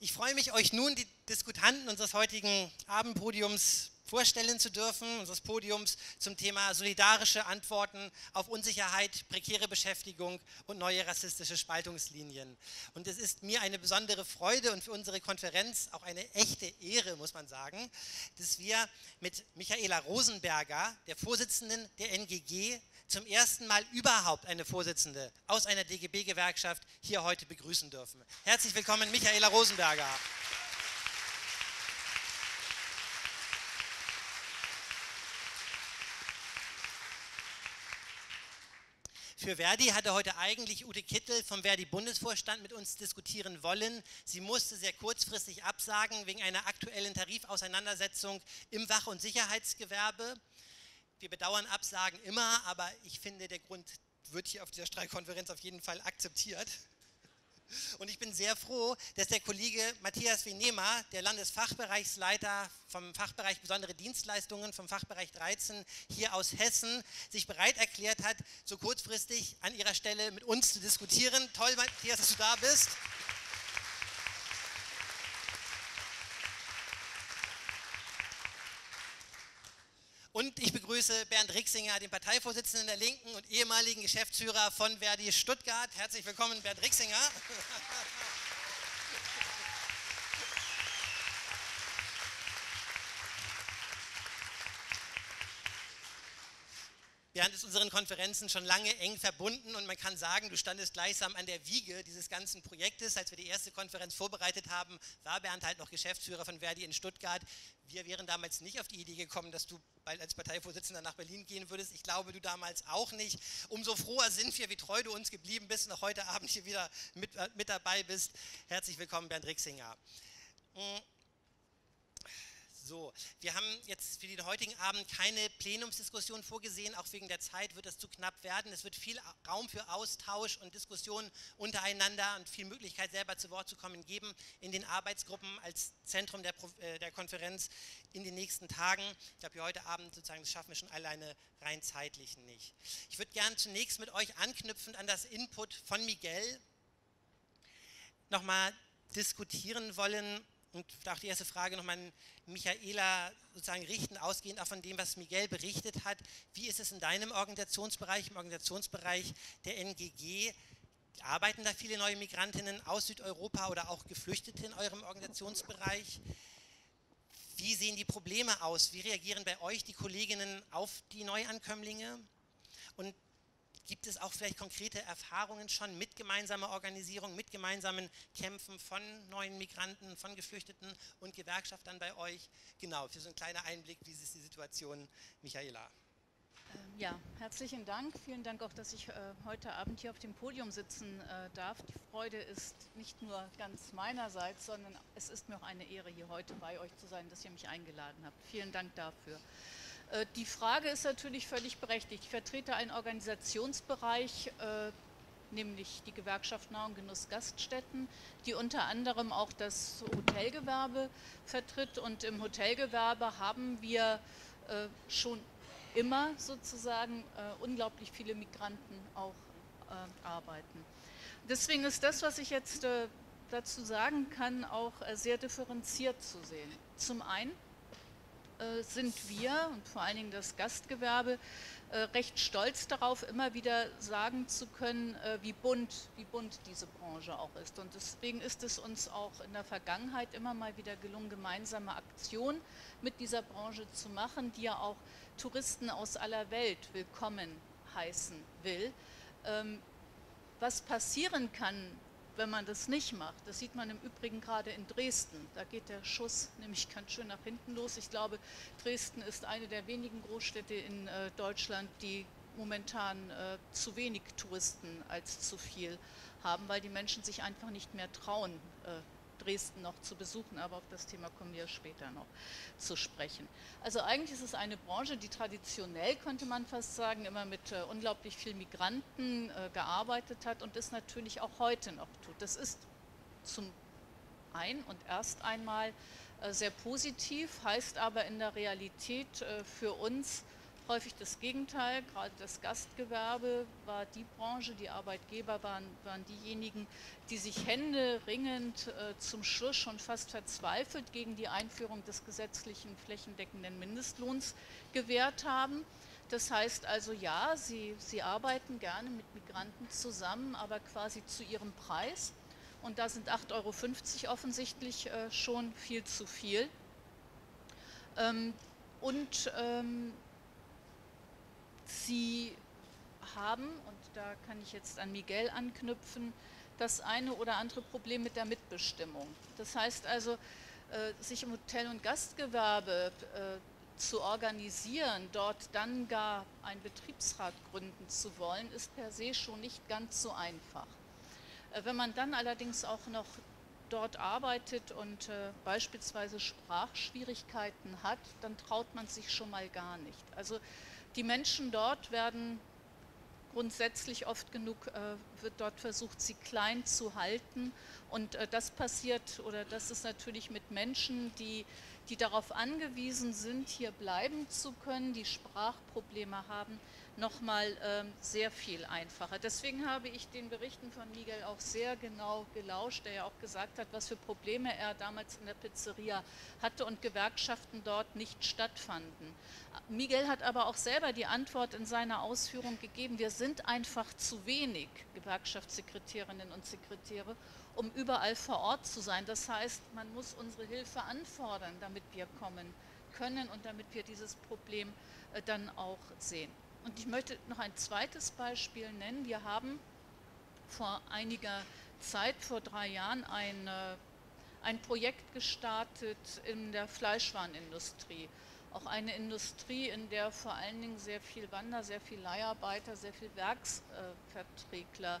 Ich freue mich, euch nun die Diskutanten unseres heutigen Abendpodiums vorstellen zu dürfen, unseres Podiums zum Thema solidarische Antworten auf Unsicherheit, prekäre Beschäftigung und neue rassistische Spaltungslinien. Und es ist mir eine besondere Freude und für unsere Konferenz auch eine echte Ehre, muss man sagen, dass wir mit Michaela Rosenberger, der Vorsitzenden der NGG, zum ersten Mal überhaupt eine Vorsitzende aus einer DGB-Gewerkschaft hier heute begrüßen dürfen. Herzlich willkommen, Michaela Rosenberger. Für Verdi hatte heute eigentlich Ute Kittel vom Verdi-Bundesvorstand mit uns diskutieren wollen. Sie musste sehr kurzfristig absagen wegen einer aktuellen Tarifauseinandersetzung im Wach- und Sicherheitsgewerbe. Wir bedauern Absagen immer, aber ich finde, der Grund wird hier auf dieser Streikkonferenz auf jeden Fall akzeptiert. Und ich bin sehr froh, dass der Kollege Matthias Venema, der Landesfachbereichsleiter vom Fachbereich Besondere Dienstleistungen vom Fachbereich 13 hier aus Hessen, sich bereit erklärt hat, so kurzfristig an ihrer Stelle mit uns zu diskutieren. Toll, Matthias, dass du da bist. Und ich begrüße Bernd Rixinger, den Parteivorsitzenden der Linken und ehemaligen Geschäftsführer von Verdi Stuttgart. Herzlich willkommen, Bernd Rixinger. Bernd ist unseren Konferenzen schon lange eng verbunden und man kann sagen, du standest gleichsam an der Wiege dieses ganzen Projektes. Als wir die erste Konferenz vorbereitet haben, war Bernd halt noch Geschäftsführer von Verdi in Stuttgart. Wir wären damals nicht auf die Idee gekommen, dass du bald als Parteivorsitzender nach Berlin gehen würdest. Ich glaube, du damals auch nicht. Umso froher sind wir, wie treu du uns geblieben bist und auch heute Abend hier wieder mit, äh, mit dabei bist. Herzlich willkommen, Bernd Rixinger. Mm. So, wir haben jetzt für den heutigen Abend keine Plenumsdiskussion vorgesehen, auch wegen der Zeit wird es zu knapp werden. Es wird viel Raum für Austausch und Diskussion untereinander und viel Möglichkeit selber zu Wort zu kommen geben in den Arbeitsgruppen als Zentrum der, äh, der Konferenz in den nächsten Tagen. Ich glaube, heute Abend sozusagen, das schaffen wir schon alleine rein zeitlich nicht. Ich würde gerne zunächst mit euch anknüpfend an das Input von Miguel nochmal diskutieren wollen, und auch die erste Frage nochmal an Michaela sozusagen richten, ausgehend auch von dem, was Miguel berichtet hat. Wie ist es in deinem Organisationsbereich, im Organisationsbereich der NGG? Arbeiten da viele neue Migrantinnen aus Südeuropa oder auch Geflüchtete in eurem Organisationsbereich? Wie sehen die Probleme aus? Wie reagieren bei euch die Kolleginnen auf die Neuankömmlinge? Und Gibt es auch vielleicht konkrete Erfahrungen schon mit gemeinsamer Organisierung, mit gemeinsamen Kämpfen von neuen Migranten, von Geflüchteten und Gewerkschaftern bei euch? Genau, für so einen kleinen Einblick, wie ist die Situation, Michaela? Ähm, ja, herzlichen Dank. Vielen Dank auch, dass ich äh, heute Abend hier auf dem Podium sitzen äh, darf. Die Freude ist nicht nur ganz meinerseits, sondern es ist mir auch eine Ehre, hier heute bei euch zu sein, dass ihr mich eingeladen habt. Vielen Dank dafür. Äh, die Frage ist natürlich völlig berechtigt. Ich vertrete einen Organisationsbereich, äh, nämlich die Gewerkschaft Nahrung Genuss Gaststätten, die unter anderem auch das Hotelgewerbe vertritt. Und im Hotelgewerbe haben wir äh, schon immer sozusagen unglaublich viele Migranten auch arbeiten. Deswegen ist das, was ich jetzt dazu sagen kann, auch sehr differenziert zu sehen. Zum einen sind wir und vor allen Dingen das Gastgewerbe äh, recht stolz darauf, immer wieder sagen zu können, äh, wie bunt, wie bunt diese Branche auch ist. Und deswegen ist es uns auch in der Vergangenheit immer mal wieder gelungen, gemeinsame Aktionen mit dieser Branche zu machen, die ja auch Touristen aus aller Welt willkommen heißen will. Ähm, was passieren kann, wenn man das nicht macht. Das sieht man im Übrigen gerade in Dresden. Da geht der Schuss nämlich ganz schön nach hinten los. Ich glaube, Dresden ist eine der wenigen Großstädte in äh, Deutschland, die momentan äh, zu wenig Touristen als zu viel haben, weil die Menschen sich einfach nicht mehr trauen, äh, Dresden noch zu besuchen, aber auf das Thema kommen wir später noch zu sprechen. Also eigentlich ist es eine Branche, die traditionell, könnte man fast sagen, immer mit äh, unglaublich vielen Migranten äh, gearbeitet hat und es natürlich auch heute noch tut. Das ist zum einen und erst einmal äh, sehr positiv, heißt aber in der Realität äh, für uns häufig das Gegenteil. Gerade das Gastgewerbe war die Branche, die Arbeitgeber waren, waren diejenigen, die sich händeringend äh, zum Schluss schon fast verzweifelt gegen die Einführung des gesetzlichen flächendeckenden Mindestlohns gewehrt haben. Das heißt also, ja, sie, sie arbeiten gerne mit Migranten zusammen, aber quasi zu ihrem Preis. Und da sind 8,50 Euro offensichtlich äh, schon viel zu viel. Ähm, und ähm, Sie haben, und da kann ich jetzt an Miguel anknüpfen, das eine oder andere Problem mit der Mitbestimmung. Das heißt also, äh, sich im Hotel- und Gastgewerbe äh, zu organisieren, dort dann gar einen Betriebsrat gründen zu wollen, ist per se schon nicht ganz so einfach. Äh, wenn man dann allerdings auch noch dort arbeitet und äh, beispielsweise Sprachschwierigkeiten hat, dann traut man sich schon mal gar nicht. Also die Menschen dort werden grundsätzlich oft genug, äh, wird dort versucht, sie klein zu halten. Und äh, das passiert, oder das ist natürlich mit Menschen, die, die darauf angewiesen sind, hier bleiben zu können, die Sprachprobleme haben, nochmal ähm, sehr viel einfacher. Deswegen habe ich den Berichten von Miguel auch sehr genau gelauscht, der ja auch gesagt hat, was für Probleme er damals in der Pizzeria hatte und Gewerkschaften dort nicht stattfanden. Miguel hat aber auch selber die Antwort in seiner Ausführung gegeben, wir sind einfach zu wenig Gewerkschaftssekretärinnen und Sekretäre, um überall vor Ort zu sein. Das heißt, man muss unsere Hilfe anfordern, damit wir kommen können und damit wir dieses Problem äh, dann auch sehen. Und ich möchte noch ein zweites Beispiel nennen. Wir haben vor einiger Zeit, vor drei Jahren, ein, äh, ein Projekt gestartet in der Fleischwarenindustrie. Auch eine Industrie, in der vor allen Dingen sehr viel Wander, sehr viel Leiharbeiter, sehr viel Werksverträgler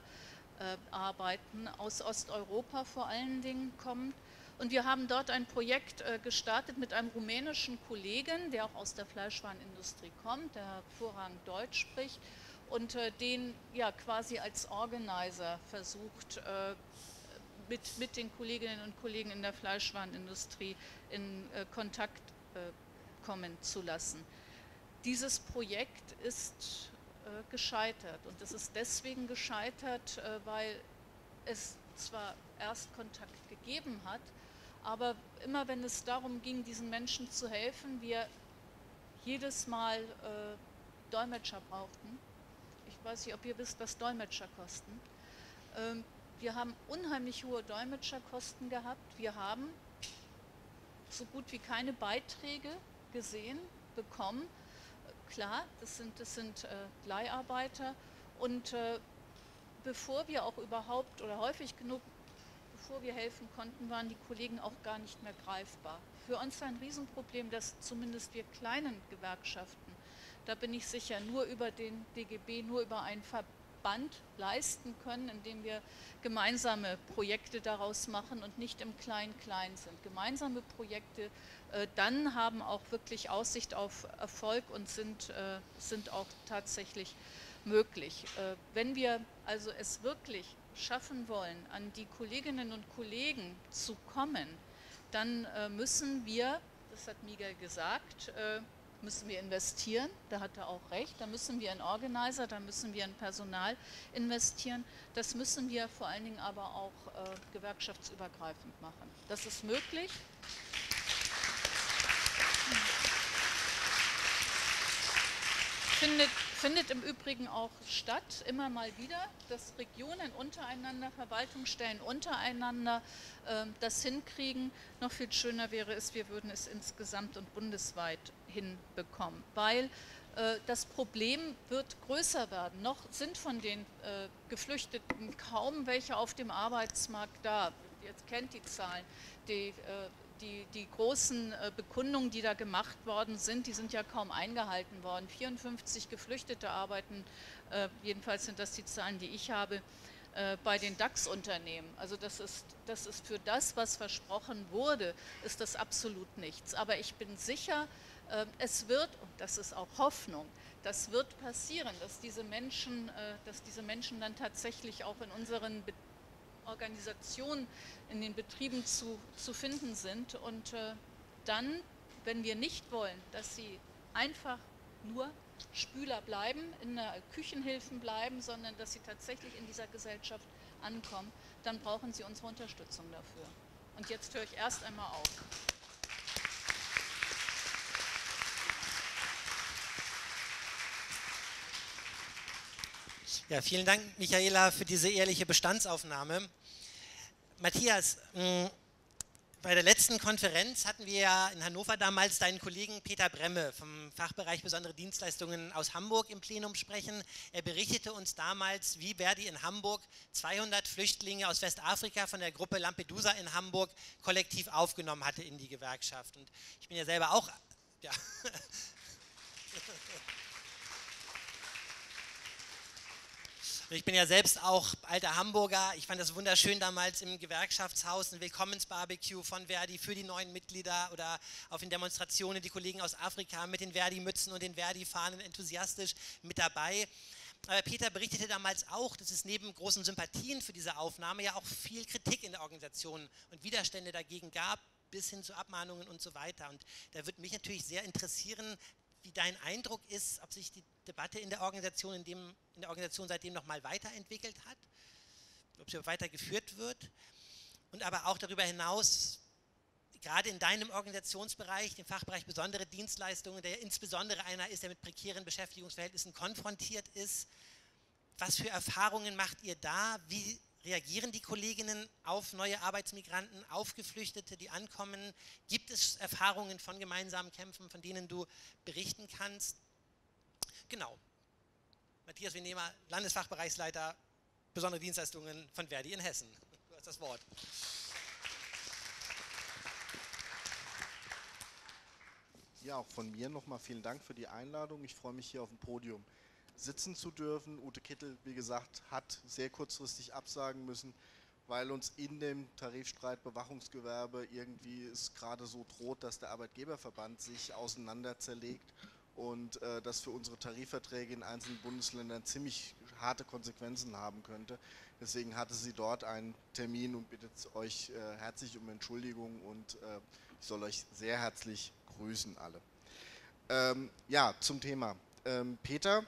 äh, arbeiten, aus Osteuropa vor allen Dingen kommt. Und wir haben dort ein Projekt äh, gestartet mit einem rumänischen Kollegen, der auch aus der Fleischwarenindustrie kommt, der hervorragend Deutsch spricht und äh, den ja quasi als Organizer versucht, äh, mit, mit den Kolleginnen und Kollegen in der Fleischwarenindustrie in Kontakt kommen zu lassen. Dieses Projekt ist gescheitert und es ist deswegen gescheitert, weil es zwar erst Kontakt gegeben hat, aber immer wenn es darum ging, diesen Menschen zu helfen, wir jedes Mal äh, Dolmetscher brauchten. Ich weiß nicht, ob ihr wisst, was Dolmetscher kosten. Ähm, wir haben unheimlich hohe Dolmetscherkosten gehabt. Wir haben so gut wie keine Beiträge gesehen, bekommen. Klar, das sind, das sind äh, Leiharbeiter. Und äh, bevor wir auch überhaupt oder häufig genug bevor wir helfen konnten, waren die Kollegen auch gar nicht mehr greifbar. Für uns ein Riesenproblem, dass zumindest wir kleinen Gewerkschaften, da bin ich sicher, nur über den DGB, nur über einen Verband leisten können, indem wir gemeinsame Projekte daraus machen und nicht im Klein-Klein sind. Gemeinsame Projekte äh, dann haben auch wirklich Aussicht auf Erfolg und sind, äh, sind auch tatsächlich möglich. Äh, wenn wir also es wirklich schaffen wollen, an die Kolleginnen und Kollegen zu kommen, dann äh, müssen wir, das hat Miguel gesagt, äh, müssen wir investieren, da hat er auch recht, da müssen wir in Organizer, da müssen wir in Personal investieren, das müssen wir vor allen Dingen aber auch gewerkschaftsübergreifend machen. Das ist möglich. Findet findet im Übrigen auch statt, immer mal wieder, dass Regionen untereinander, Verwaltungsstellen untereinander äh, das hinkriegen. Noch viel schöner wäre es, wir würden es insgesamt und bundesweit hinbekommen, weil äh, das Problem wird größer werden. Noch sind von den äh, Geflüchteten kaum welche auf dem Arbeitsmarkt da. Jetzt kennt die Zahlen. Die, äh, die, die großen äh, Bekundungen, die da gemacht worden sind, die sind ja kaum eingehalten worden. 54 Geflüchtete arbeiten, äh, jedenfalls sind das die Zahlen, die ich habe, äh, bei den DAX-Unternehmen. Also das ist, das ist für das, was versprochen wurde, ist das absolut nichts. Aber ich bin sicher, es wird, und das ist auch Hoffnung, das wird passieren, dass diese Menschen, dass diese Menschen dann tatsächlich auch in unseren Organisationen in den Betrieben zu, zu finden sind. Und äh, dann, wenn wir nicht wollen, dass sie einfach nur Spüler bleiben, in der Küchenhilfen bleiben, sondern dass sie tatsächlich in dieser Gesellschaft ankommen, dann brauchen sie unsere Unterstützung dafür. Und jetzt höre ich erst einmal auf. Ja, vielen Dank, Michaela, für diese ehrliche Bestandsaufnahme. Matthias, mh, bei der letzten Konferenz hatten wir ja in Hannover damals deinen Kollegen Peter Bremme vom Fachbereich Besondere Dienstleistungen aus Hamburg im Plenum sprechen. Er berichtete uns damals, wie Verdi in Hamburg 200 Flüchtlinge aus Westafrika von der Gruppe Lampedusa in Hamburg kollektiv aufgenommen hatte in die Gewerkschaft. Und ich bin ja selber auch ja, Ich bin ja selbst auch alter Hamburger. Ich fand das wunderschön damals im Gewerkschaftshaus, ein Willkommensbarbecue von Verdi für die neuen Mitglieder oder auf den Demonstrationen die Kollegen aus Afrika mit den Verdi-Mützen und den Verdi-Fahnen enthusiastisch mit dabei. Aber Peter berichtete damals auch, dass es neben großen Sympathien für diese Aufnahme ja auch viel Kritik in der Organisation und Widerstände dagegen gab, bis hin zu Abmahnungen und so weiter. Und da würde mich natürlich sehr interessieren, wie dein Eindruck ist, ob sich die Debatte in der Organisation, in, dem, in der Organisation seitdem nochmal weiterentwickelt hat, ob sie weiter geführt wird und aber auch darüber hinaus, gerade in deinem Organisationsbereich, dem Fachbereich besondere Dienstleistungen, der insbesondere einer ist, der mit prekären Beschäftigungsverhältnissen konfrontiert ist, was für Erfahrungen macht ihr da? Wie reagieren die Kolleginnen auf neue Arbeitsmigranten, auf Geflüchtete, die ankommen? Gibt es Erfahrungen von gemeinsamen Kämpfen, von denen du berichten kannst? Genau. Matthias Winnehmer, Landesfachbereichsleiter Besondere Dienstleistungen von Verdi in Hessen. Du hast das Wort. Ja, auch von mir nochmal vielen Dank für die Einladung. Ich freue mich hier auf dem Podium sitzen zu dürfen. Ute Kittel, wie gesagt, hat sehr kurzfristig absagen müssen, weil uns in dem Tarifstreit Bewachungsgewerbe irgendwie es gerade so droht, dass der Arbeitgeberverband sich auseinander zerlegt und äh, das für unsere Tarifverträge in einzelnen Bundesländern ziemlich harte Konsequenzen haben könnte. Deswegen hatte sie dort einen Termin und bittet euch äh, herzlich um Entschuldigung und äh, ich soll euch sehr herzlich grüßen alle. Ähm, ja, zum Thema. Ähm, Peter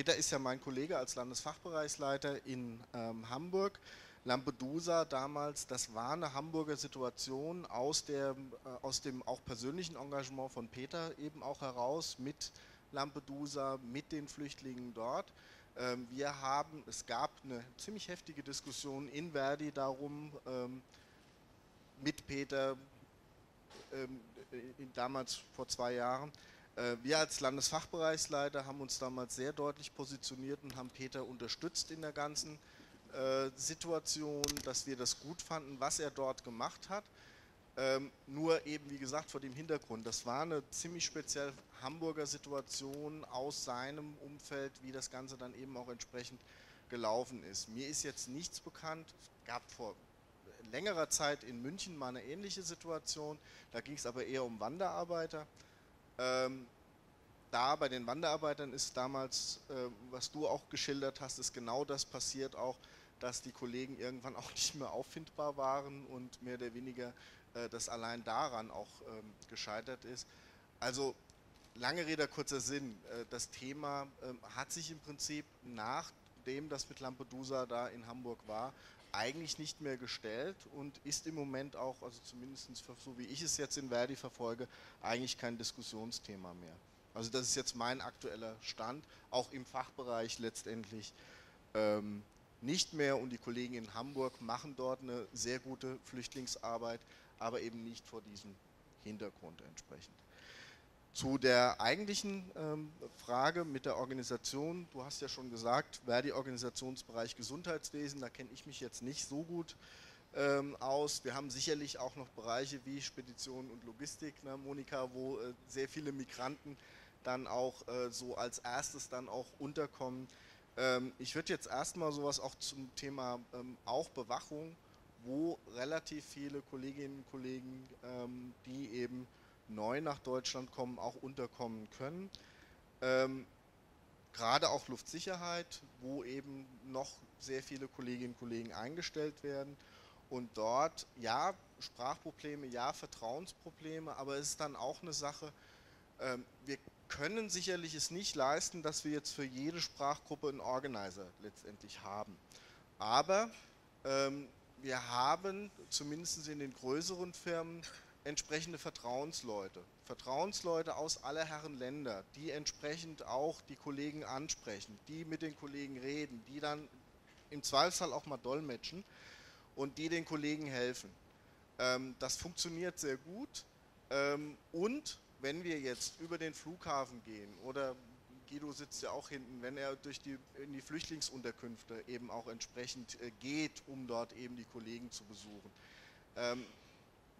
Peter ist ja mein Kollege als Landesfachbereichsleiter in ähm, Hamburg. Lampedusa damals, das war eine Hamburger Situation aus, der, äh, aus dem auch persönlichen Engagement von Peter eben auch heraus mit Lampedusa, mit den Flüchtlingen dort. Ähm, wir haben, es gab eine ziemlich heftige Diskussion in Verdi darum, ähm, mit Peter, ähm, damals vor zwei Jahren, äh, wir als Landesfachbereichsleiter haben uns damals sehr deutlich positioniert und haben Peter unterstützt in der ganzen äh, Situation, dass wir das gut fanden, was er dort gemacht hat. Ähm, nur eben, wie gesagt, vor dem Hintergrund, das war eine ziemlich speziell Hamburger Situation aus seinem Umfeld, wie das Ganze dann eben auch entsprechend gelaufen ist. Mir ist jetzt nichts bekannt, es gab vor längerer Zeit in München mal eine ähnliche Situation, da ging es aber eher um Wanderarbeiter. Ähm, da bei den Wanderarbeitern ist damals, äh, was du auch geschildert hast, ist genau das passiert auch, dass die Kollegen irgendwann auch nicht mehr auffindbar waren und mehr oder weniger äh, das allein daran auch ähm, gescheitert ist. Also lange Rede, kurzer Sinn, äh, das Thema ähm, hat sich im Prinzip nachdem das mit Lampedusa da in Hamburg war, eigentlich nicht mehr gestellt und ist im Moment auch, also zumindest so wie ich es jetzt in Verdi verfolge, eigentlich kein Diskussionsthema mehr. Also das ist jetzt mein aktueller Stand, auch im Fachbereich letztendlich ähm, nicht mehr und die Kollegen in Hamburg machen dort eine sehr gute Flüchtlingsarbeit, aber eben nicht vor diesem Hintergrund entsprechend. Zu der eigentlichen ähm, Frage mit der Organisation, du hast ja schon gesagt, Verdi-Organisationsbereich Gesundheitswesen, da kenne ich mich jetzt nicht so gut ähm, aus. Wir haben sicherlich auch noch Bereiche wie Spedition und Logistik, ne, Monika, wo äh, sehr viele Migranten dann auch äh, so als erstes dann auch unterkommen. Ähm, ich würde jetzt erstmal sowas auch zum Thema ähm, auch Bewachung, wo relativ viele Kolleginnen und Kollegen, ähm, die eben neu nach Deutschland kommen, auch unterkommen können. Ähm, Gerade auch Luftsicherheit, wo eben noch sehr viele Kolleginnen und Kollegen eingestellt werden. Und dort, ja, Sprachprobleme, ja, Vertrauensprobleme, aber es ist dann auch eine Sache, ähm, wir können sicherlich es nicht leisten, dass wir jetzt für jede Sprachgruppe einen Organizer letztendlich haben. Aber ähm, wir haben zumindest in den größeren Firmen entsprechende Vertrauensleute. Vertrauensleute aus aller Herren Länder, die entsprechend auch die Kollegen ansprechen, die mit den Kollegen reden, die dann im Zweifelsfall auch mal dolmetschen und die den Kollegen helfen. Ähm, das funktioniert sehr gut ähm, und wenn wir jetzt über den Flughafen gehen oder Guido sitzt ja auch hinten, wenn er durch die, in die Flüchtlingsunterkünfte eben auch entsprechend äh, geht, um dort eben die Kollegen zu besuchen, ähm,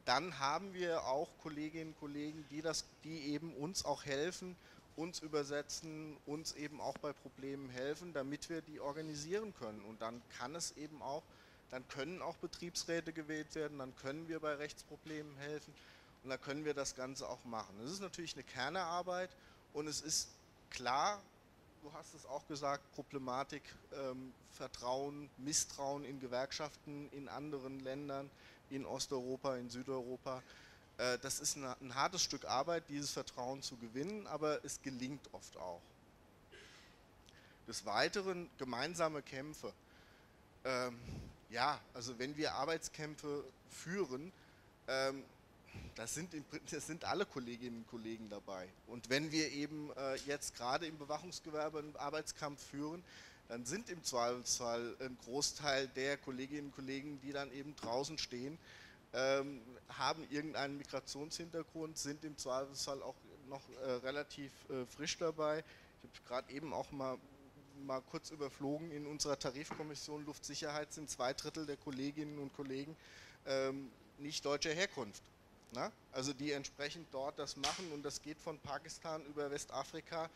dann haben wir auch Kolleginnen und Kollegen, die, das, die eben uns auch helfen, uns übersetzen, uns eben auch bei Problemen helfen, damit wir die organisieren können. Und dann kann es eben auch, dann können auch Betriebsräte gewählt werden, dann können wir bei Rechtsproblemen helfen und dann können wir das Ganze auch machen. Es ist natürlich eine Kernearbeit und es ist klar, du hast es auch gesagt, Problematik, ähm, Vertrauen, Misstrauen in Gewerkschaften in anderen Ländern, in Osteuropa, in Südeuropa. Äh, das ist ein hartes Stück Arbeit, dieses Vertrauen zu gewinnen, aber es gelingt oft auch. Des Weiteren gemeinsame Kämpfe. Ähm, ja, also wenn wir Arbeitskämpfe führen, ähm, das sind, das sind alle Kolleginnen und Kollegen dabei. Und wenn wir eben äh, jetzt gerade im Bewachungsgewerbe einen Arbeitskampf führen, dann sind im Zweifelsfall ein Großteil der Kolleginnen und Kollegen, die dann eben draußen stehen, ähm, haben irgendeinen Migrationshintergrund, sind im Zweifelsfall auch noch äh, relativ äh, frisch dabei. Ich habe gerade eben auch mal, mal kurz überflogen, in unserer Tarifkommission Luftsicherheit sind zwei Drittel der Kolleginnen und Kollegen ähm, nicht deutscher Herkunft. Na? Also die entsprechend dort das machen und das geht von Pakistan über Westafrika,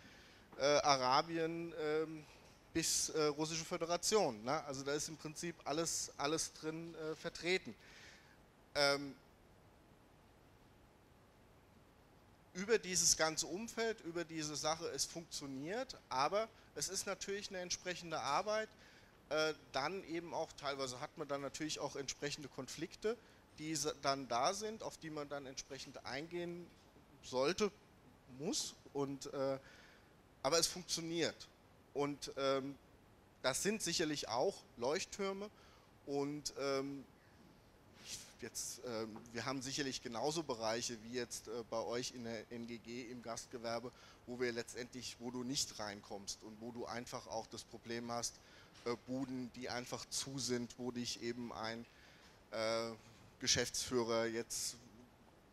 äh, Arabien ähm, bis äh, Russische Föderation. Na? Also da ist im Prinzip alles, alles drin äh, vertreten. Ähm, über dieses ganze Umfeld, über diese Sache, es funktioniert, aber es ist natürlich eine entsprechende Arbeit. Äh, dann eben auch, teilweise hat man dann natürlich auch entsprechende Konflikte die dann da sind, auf die man dann entsprechend eingehen sollte, muss. Und, äh, aber es funktioniert. Und ähm, das sind sicherlich auch Leuchttürme. Und ähm, jetzt, ähm, wir haben sicherlich genauso Bereiche wie jetzt äh, bei euch in der NGG im Gastgewerbe, wo wir letztendlich, wo du nicht reinkommst und wo du einfach auch das Problem hast, äh, Buden, die einfach zu sind, wo dich eben ein äh, Geschäftsführer jetzt,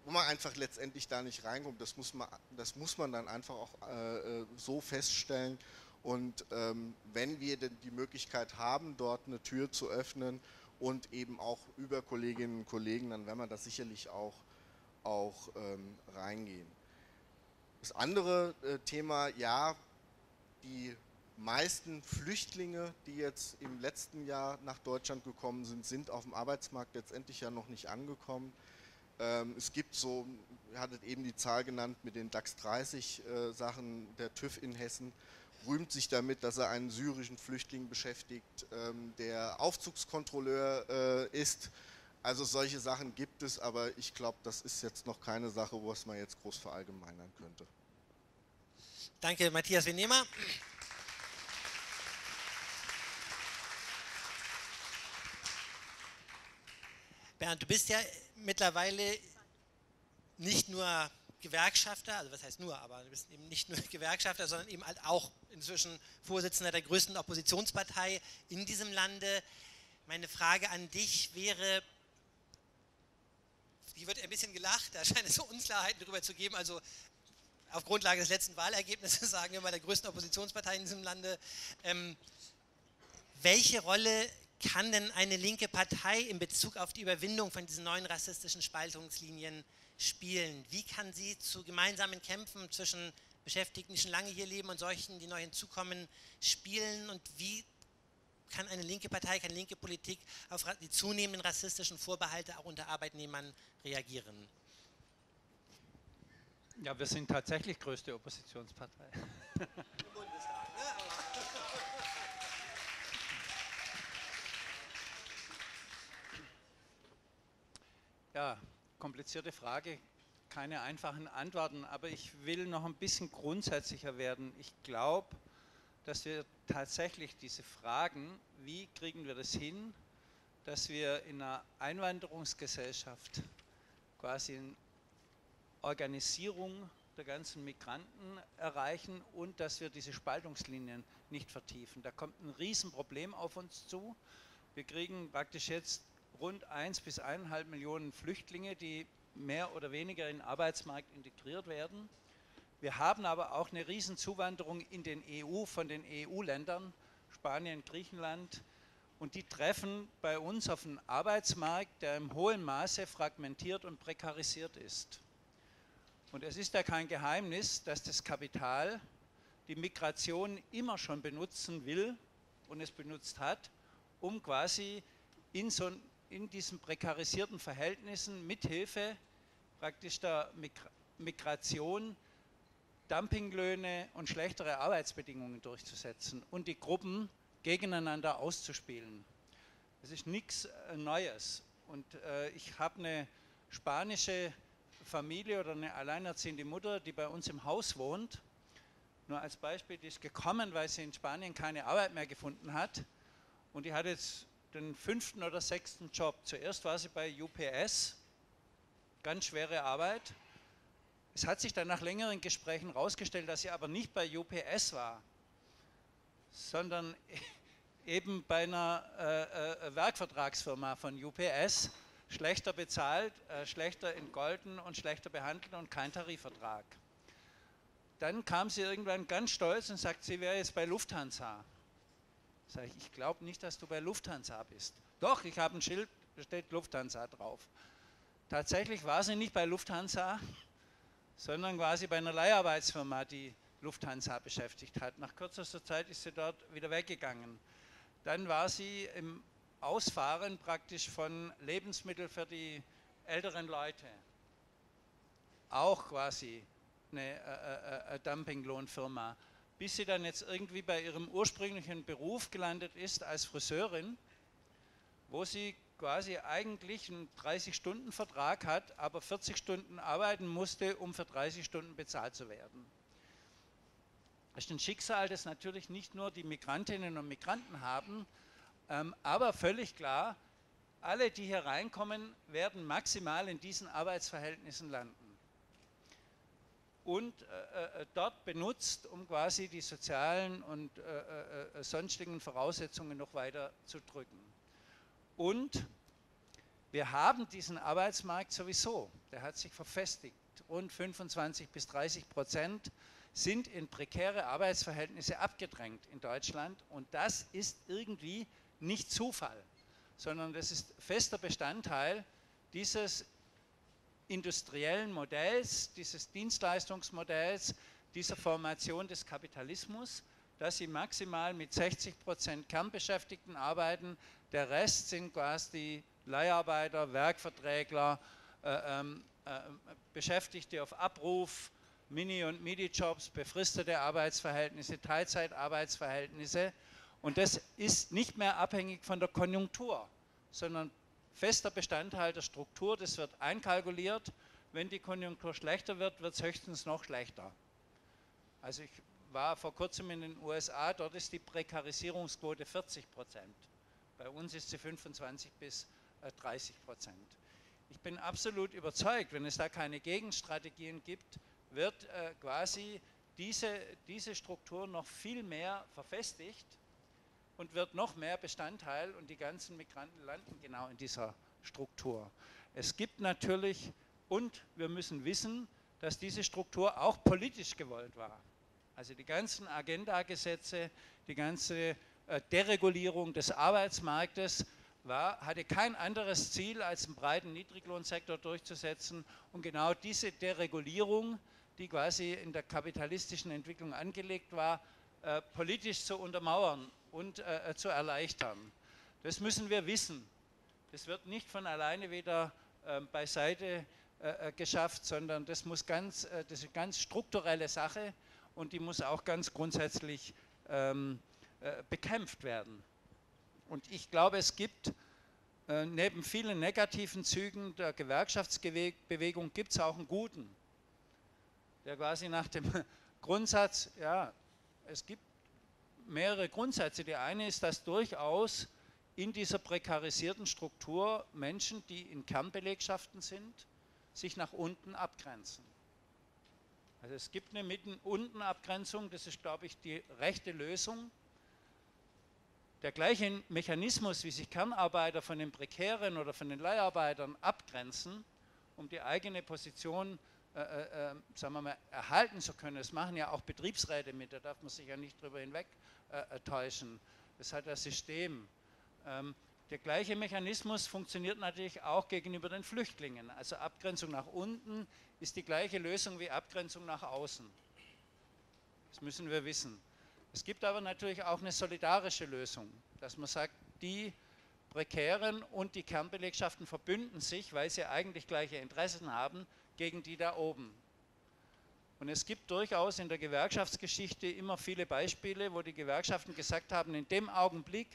wo man einfach letztendlich da nicht reinkommt. Das muss man, das muss man dann einfach auch äh, äh, so feststellen. Und ähm, wenn wir denn die Möglichkeit haben, dort eine Tür zu öffnen und eben auch über Kolleginnen und Kollegen, dann werden wir da sicherlich auch, auch ähm, reingehen. Das andere äh, Thema, ja, die meisten Flüchtlinge, die jetzt im letzten Jahr nach Deutschland gekommen sind, sind auf dem Arbeitsmarkt letztendlich ja noch nicht angekommen. Ähm, es gibt so, ihr hattet eben die Zahl genannt mit den DAX 30 äh, Sachen, der TÜV in Hessen rühmt sich damit, dass er einen syrischen Flüchtling beschäftigt, ähm, der Aufzugskontrolleur äh, ist. Also solche Sachen gibt es, aber ich glaube, das ist jetzt noch keine Sache, was man jetzt groß verallgemeinern könnte. Danke, Matthias Wenehmer. Bernd, du bist ja mittlerweile nicht nur Gewerkschafter, also was heißt nur, aber du bist eben nicht nur Gewerkschafter, sondern eben halt auch inzwischen Vorsitzender der größten Oppositionspartei in diesem Lande. Meine Frage an dich wäre, hier wird ein bisschen gelacht, da scheint es so Unklarheiten darüber zu geben, also auf Grundlage des letzten Wahlergebnisses, sagen wir mal, der größten Oppositionspartei in diesem Lande. Ähm, welche Rolle kann denn eine linke Partei in Bezug auf die Überwindung von diesen neuen rassistischen Spaltungslinien spielen? Wie kann sie zu gemeinsamen Kämpfen zwischen Beschäftigten, die schon lange hier leben und solchen, die neu hinzukommen, spielen? Und wie kann eine linke Partei, kann linke Politik auf die zunehmenden rassistischen Vorbehalte auch unter Arbeitnehmern reagieren? Ja, wir sind tatsächlich größte Oppositionspartei. Ja, komplizierte Frage. keine einfachen Antworten, aber ich will noch ein bisschen grundsätzlicher werden. Ich glaube, dass wir tatsächlich diese Fragen, wie kriegen wir das hin, dass wir in einer Einwanderungsgesellschaft quasi eine Organisierung der ganzen Migranten erreichen und dass wir diese Spaltungslinien nicht vertiefen. Da kommt ein Riesenproblem auf uns zu. Wir kriegen praktisch jetzt rund 1 bis 1,5 Millionen Flüchtlinge, die mehr oder weniger in den Arbeitsmarkt integriert werden. Wir haben aber auch eine Riesenzuwanderung in den EU von den EU-Ländern, Spanien, Griechenland, und die treffen bei uns auf einen Arbeitsmarkt, der im hohen Maße fragmentiert und prekarisiert ist. Und es ist ja kein Geheimnis, dass das Kapital die Migration immer schon benutzen will und es benutzt hat, um quasi in, so, in diesen prekarisierten Verhältnissen mithilfe praktisch der Migration Dumpinglöhne und schlechtere Arbeitsbedingungen durchzusetzen und die Gruppen gegeneinander auszuspielen. Das ist nichts äh, Neues. Und äh, ich habe eine spanische Familie oder eine alleinerziehende Mutter, die bei uns im Haus wohnt. Nur als Beispiel, die ist gekommen, weil sie in Spanien keine Arbeit mehr gefunden hat. Und die hat jetzt den fünften oder sechsten Job. Zuerst war sie bei UPS, ganz schwere Arbeit. Es hat sich dann nach längeren Gesprächen herausgestellt, dass sie aber nicht bei UPS war, sondern eben bei einer äh, äh, Werkvertragsfirma von UPS, schlechter bezahlt, äh, schlechter entgolten und schlechter behandelt und kein Tarifvertrag. Dann kam sie irgendwann ganz stolz und sagt, sie wäre jetzt bei Lufthansa. Sag ich, ich glaube nicht, dass du bei Lufthansa bist. Doch, ich habe ein Schild, da steht Lufthansa drauf. Tatsächlich war sie nicht bei Lufthansa, sondern quasi bei einer Leiharbeitsfirma, die Lufthansa beschäftigt hat. Nach kürzester Zeit ist sie dort wieder weggegangen. Dann war sie im Ausfahren praktisch von Lebensmitteln für die älteren Leute. Auch quasi eine äh, äh, äh, Dumpinglohnfirma. Bis sie dann jetzt irgendwie bei ihrem ursprünglichen Beruf gelandet ist als Friseurin, wo sie quasi eigentlich einen 30-Stunden-Vertrag hat, aber 40 Stunden arbeiten musste, um für 30 Stunden bezahlt zu werden. Das ist ein Schicksal, das natürlich nicht nur die Migrantinnen und Migranten haben, ähm, aber völlig klar, alle, die hier reinkommen, werden maximal in diesen Arbeitsverhältnissen landen. Und äh, äh, dort benutzt, um quasi die sozialen und äh, äh, äh sonstigen Voraussetzungen noch weiter zu drücken. Und wir haben diesen Arbeitsmarkt sowieso, der hat sich verfestigt. Rund 25 bis 30 Prozent sind in prekäre Arbeitsverhältnisse abgedrängt in Deutschland und das ist irgendwie nicht Zufall, sondern das ist fester Bestandteil dieses industriellen Modells, dieses Dienstleistungsmodells, dieser Formation des Kapitalismus, dass sie maximal mit 60 Prozent Kernbeschäftigten arbeiten, der Rest sind quasi Leiharbeiter, Werkverträgler, äh, ähm, äh, Beschäftigte auf Abruf, Mini- und Midi-Jobs, befristete Arbeitsverhältnisse, Teilzeitarbeitsverhältnisse. Und das ist nicht mehr abhängig von der Konjunktur, sondern fester Bestandteil der Struktur. Das wird einkalkuliert. Wenn die Konjunktur schlechter wird, wird es höchstens noch schlechter. Also ich war vor kurzem in den USA, dort ist die Prekarisierungsquote 40 Prozent. Bei uns ist sie 25 bis 30 äh, Prozent. Ich bin absolut überzeugt, wenn es da keine Gegenstrategien gibt, wird äh, quasi diese, diese Struktur noch viel mehr verfestigt und wird noch mehr Bestandteil und die ganzen Migranten landen genau in dieser Struktur. Es gibt natürlich, und wir müssen wissen, dass diese Struktur auch politisch gewollt war. Also die ganzen Agenda-Gesetze, die ganze äh, Deregulierung des Arbeitsmarktes war, hatte kein anderes Ziel, als einen breiten Niedriglohnsektor durchzusetzen. Und genau diese Deregulierung, die quasi in der kapitalistischen Entwicklung angelegt war, äh, politisch zu untermauern und äh, zu erleichtern. Das müssen wir wissen. Das wird nicht von alleine wieder äh, beiseite äh, geschafft, sondern das, muss ganz, äh, das ist eine ganz strukturelle Sache und die muss auch ganz grundsätzlich ähm, äh, bekämpft werden. Und ich glaube, es gibt äh, neben vielen negativen Zügen der Gewerkschaftsbewegung gibt es auch einen guten, der quasi nach dem Grundsatz, ja, es gibt mehrere Grundsätze. Der eine ist, dass durchaus in dieser prekarisierten Struktur Menschen, die in Kernbelegschaften sind, sich nach unten abgrenzen. Also es gibt eine Mitten-Unten-Abgrenzung, das ist, glaube ich, die rechte Lösung. Der gleiche Mechanismus, wie sich Kernarbeiter von den prekären oder von den Leiharbeitern abgrenzen, um die eigene Position äh, äh, äh, sagen wir mal, erhalten zu können. Das machen ja auch Betriebsräte mit, da darf man sich ja nicht drüber hinweg äh, täuschen. Das hat das System. Ähm, der gleiche Mechanismus funktioniert natürlich auch gegenüber den Flüchtlingen. Also Abgrenzung nach unten ist die gleiche Lösung wie Abgrenzung nach außen. Das müssen wir wissen. Es gibt aber natürlich auch eine solidarische Lösung, dass man sagt, die Prekären und die Kernbelegschaften verbünden sich, weil sie eigentlich gleiche Interessen haben, gegen die da oben. Und es gibt durchaus in der Gewerkschaftsgeschichte immer viele Beispiele, wo die Gewerkschaften gesagt haben, in dem Augenblick,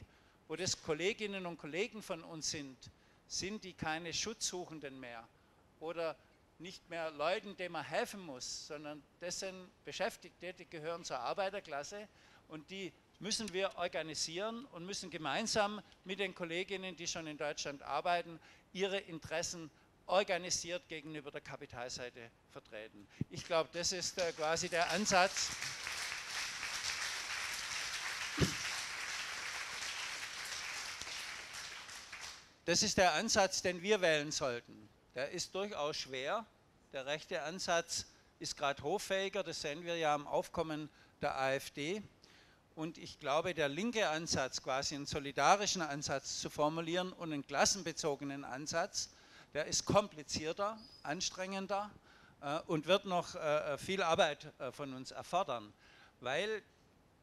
wo das Kolleginnen und Kollegen von uns sind, sind die keine Schutzsuchenden mehr oder nicht mehr Leuten, denen man helfen muss, sondern das sind Beschäftigte, die gehören zur Arbeiterklasse und die müssen wir organisieren und müssen gemeinsam mit den Kolleginnen, die schon in Deutschland arbeiten, ihre Interessen organisiert gegenüber der Kapitalseite vertreten. Ich glaube, das ist äh, quasi der Ansatz. Das ist der Ansatz, den wir wählen sollten. Der ist durchaus schwer. Der rechte Ansatz ist gerade hoffähiger, das sehen wir ja am Aufkommen der AfD. Und ich glaube, der linke Ansatz, quasi einen solidarischen Ansatz zu formulieren und einen klassenbezogenen Ansatz, der ist komplizierter, anstrengender äh, und wird noch äh, viel Arbeit äh, von uns erfordern, weil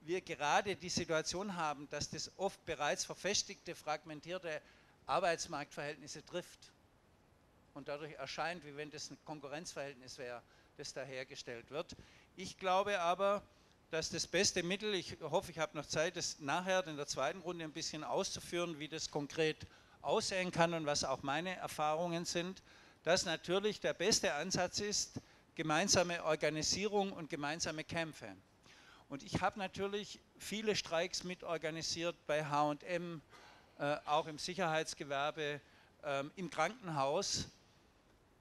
wir gerade die Situation haben, dass das oft bereits verfestigte, fragmentierte Arbeitsmarktverhältnisse trifft und dadurch erscheint, wie wenn das ein Konkurrenzverhältnis wäre, das da hergestellt wird. Ich glaube aber, dass das beste Mittel, ich hoffe, ich habe noch Zeit, das nachher in der zweiten Runde ein bisschen auszuführen, wie das konkret aussehen kann und was auch meine Erfahrungen sind, dass natürlich der beste Ansatz ist, gemeinsame Organisierung und gemeinsame Kämpfe. Und ich habe natürlich viele Streiks mitorganisiert bei HM, äh, auch im Sicherheitsgewerbe, äh, im Krankenhaus,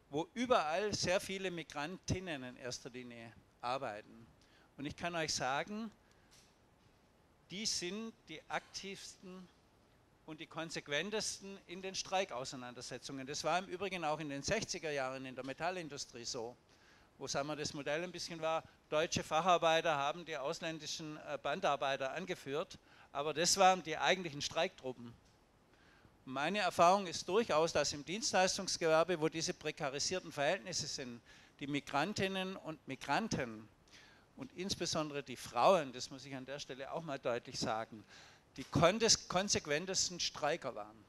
wo überall sehr viele Migrantinnen in erster Linie arbeiten. Und ich kann euch sagen, die sind die aktivsten und die konsequentesten in den Streikauseinandersetzungen. Das war im Übrigen auch in den 60er Jahren in der Metallindustrie so, wo sagen wir, das Modell ein bisschen war, deutsche Facharbeiter haben die ausländischen äh, Bandarbeiter angeführt, aber das waren die eigentlichen Streiktruppen. Meine Erfahrung ist durchaus, dass im Dienstleistungsgewerbe, wo diese prekarisierten Verhältnisse sind, die Migrantinnen und Migranten und insbesondere die Frauen, das muss ich an der Stelle auch mal deutlich sagen, die konsequentesten Streiker waren.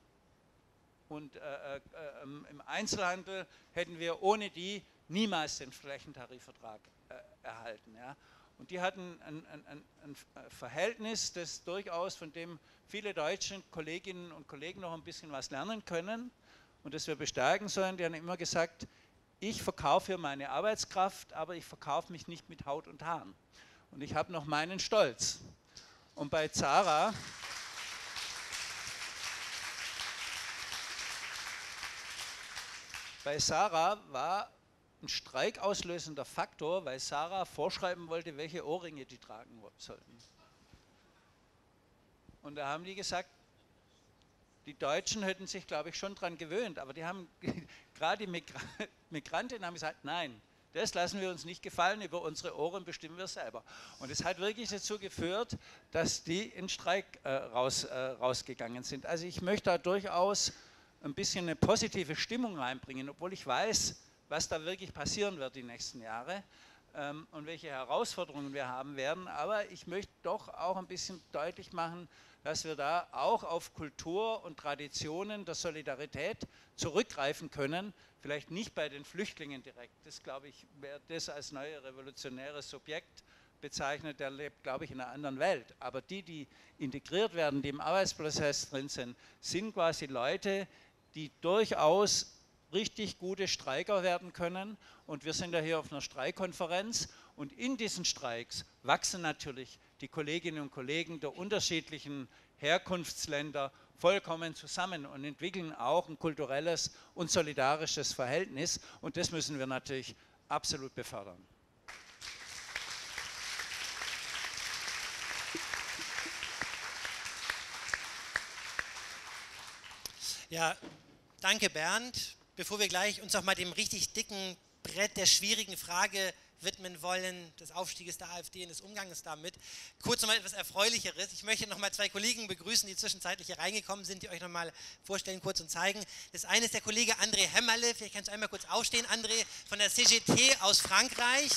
Und äh, äh, ähm, im Einzelhandel hätten wir ohne die niemals den Flächentarifvertrag äh, erhalten. Ja. Und die hatten ein, ein, ein, ein, Verhältnis, das durchaus von dem viele deutsche Kolleginnen und Kollegen noch ein bisschen was lernen können und das wir bestärken sollen. Die haben immer gesagt, ich verkaufe meine Arbeitskraft, aber ich verkaufe mich nicht mit Haut und Haaren. Und ich habe noch meinen Stolz. Und bei Zara, bei Sarah war ein streikauslösender Faktor, weil Sarah vorschreiben wollte, welche Ohrringe die tragen sollten. Und da haben die gesagt, die Deutschen hätten sich, glaube ich, schon daran gewöhnt, aber die haben, gerade die Migrantinnen haben gesagt, nein, das lassen wir uns nicht gefallen, über unsere Ohren bestimmen wir selber. Und es hat wirklich dazu geführt, dass die in Streik äh, raus, äh, rausgegangen sind. Also ich möchte da durchaus ein bisschen eine positive Stimmung reinbringen, obwohl ich weiß, was da wirklich passieren wird die nächsten Jahre ähm, und welche Herausforderungen wir haben werden. Aber ich möchte doch auch ein bisschen deutlich machen, dass wir da auch auf Kultur und Traditionen der Solidarität zurückgreifen können, Vielleicht nicht bei den Flüchtlingen direkt. Das, glaube ich, wer das als neue revolutionäres Subjekt bezeichnet, der lebt, glaube ich, in einer anderen Welt. Aber die, die integriert werden, die im Arbeitsprozess drin sind, sind quasi Leute, die durchaus richtig gute Streiker werden können. Und wir sind ja hier auf einer Streikkonferenz. Und in diesen Streiks wachsen natürlich die Kolleginnen und Kollegen der unterschiedlichen Herkunftsländer vollkommen zusammen und entwickeln auch ein kulturelles und solidarisches Verhältnis. Und das müssen wir natürlich absolut befördern. Ja, danke Bernd. Bevor wir gleich uns noch mal dem richtig dicken Brett der schwierigen Frage widmen wollen, des Aufstieges der AfD und des Umgangs damit. Kurz noch mal etwas Erfreulicheres. Ich möchte noch mal zwei Kollegen begrüßen, die zwischenzeitlich hier reingekommen sind, die euch noch mal vorstellen, kurz und zeigen. Das eine ist der Kollege André Hämmerle. Vielleicht kannst du einmal kurz aufstehen, André, von der CGT aus Frankreich.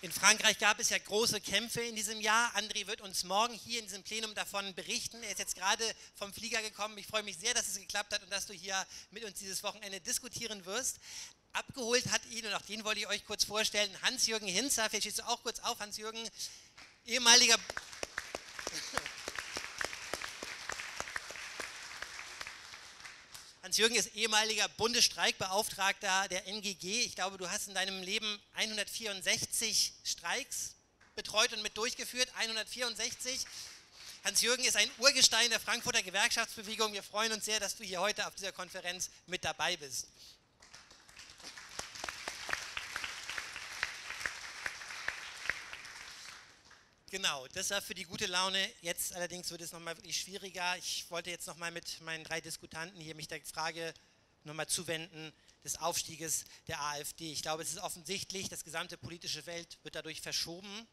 In Frankreich gab es ja große Kämpfe in diesem Jahr. André wird uns morgen hier in diesem Plenum davon berichten. Er ist jetzt gerade vom Flieger gekommen. Ich freue mich sehr, dass es geklappt hat und dass du hier mit uns dieses Wochenende diskutieren wirst. Abgeholt hat ihn, und auch den wollte ich euch kurz vorstellen, Hans-Jürgen Hinzer. Vielleicht stehst du auch kurz auf, Hans-Jürgen, ehemaliger Hans-Jürgen ist ehemaliger Bundesstreikbeauftragter der NGG. Ich glaube, du hast in deinem Leben 164 Streiks betreut und mit durchgeführt. 164. Hans-Jürgen ist ein Urgestein der Frankfurter Gewerkschaftsbewegung. Wir freuen uns sehr, dass du hier heute auf dieser Konferenz mit dabei bist. Genau, das war für die gute Laune. Jetzt allerdings wird es nochmal wirklich schwieriger. Ich wollte jetzt nochmal mit meinen drei Diskutanten hier mich der Frage nochmal zuwenden des Aufstieges der AfD. Ich glaube, es ist offensichtlich, das gesamte politische Feld wird dadurch verschoben.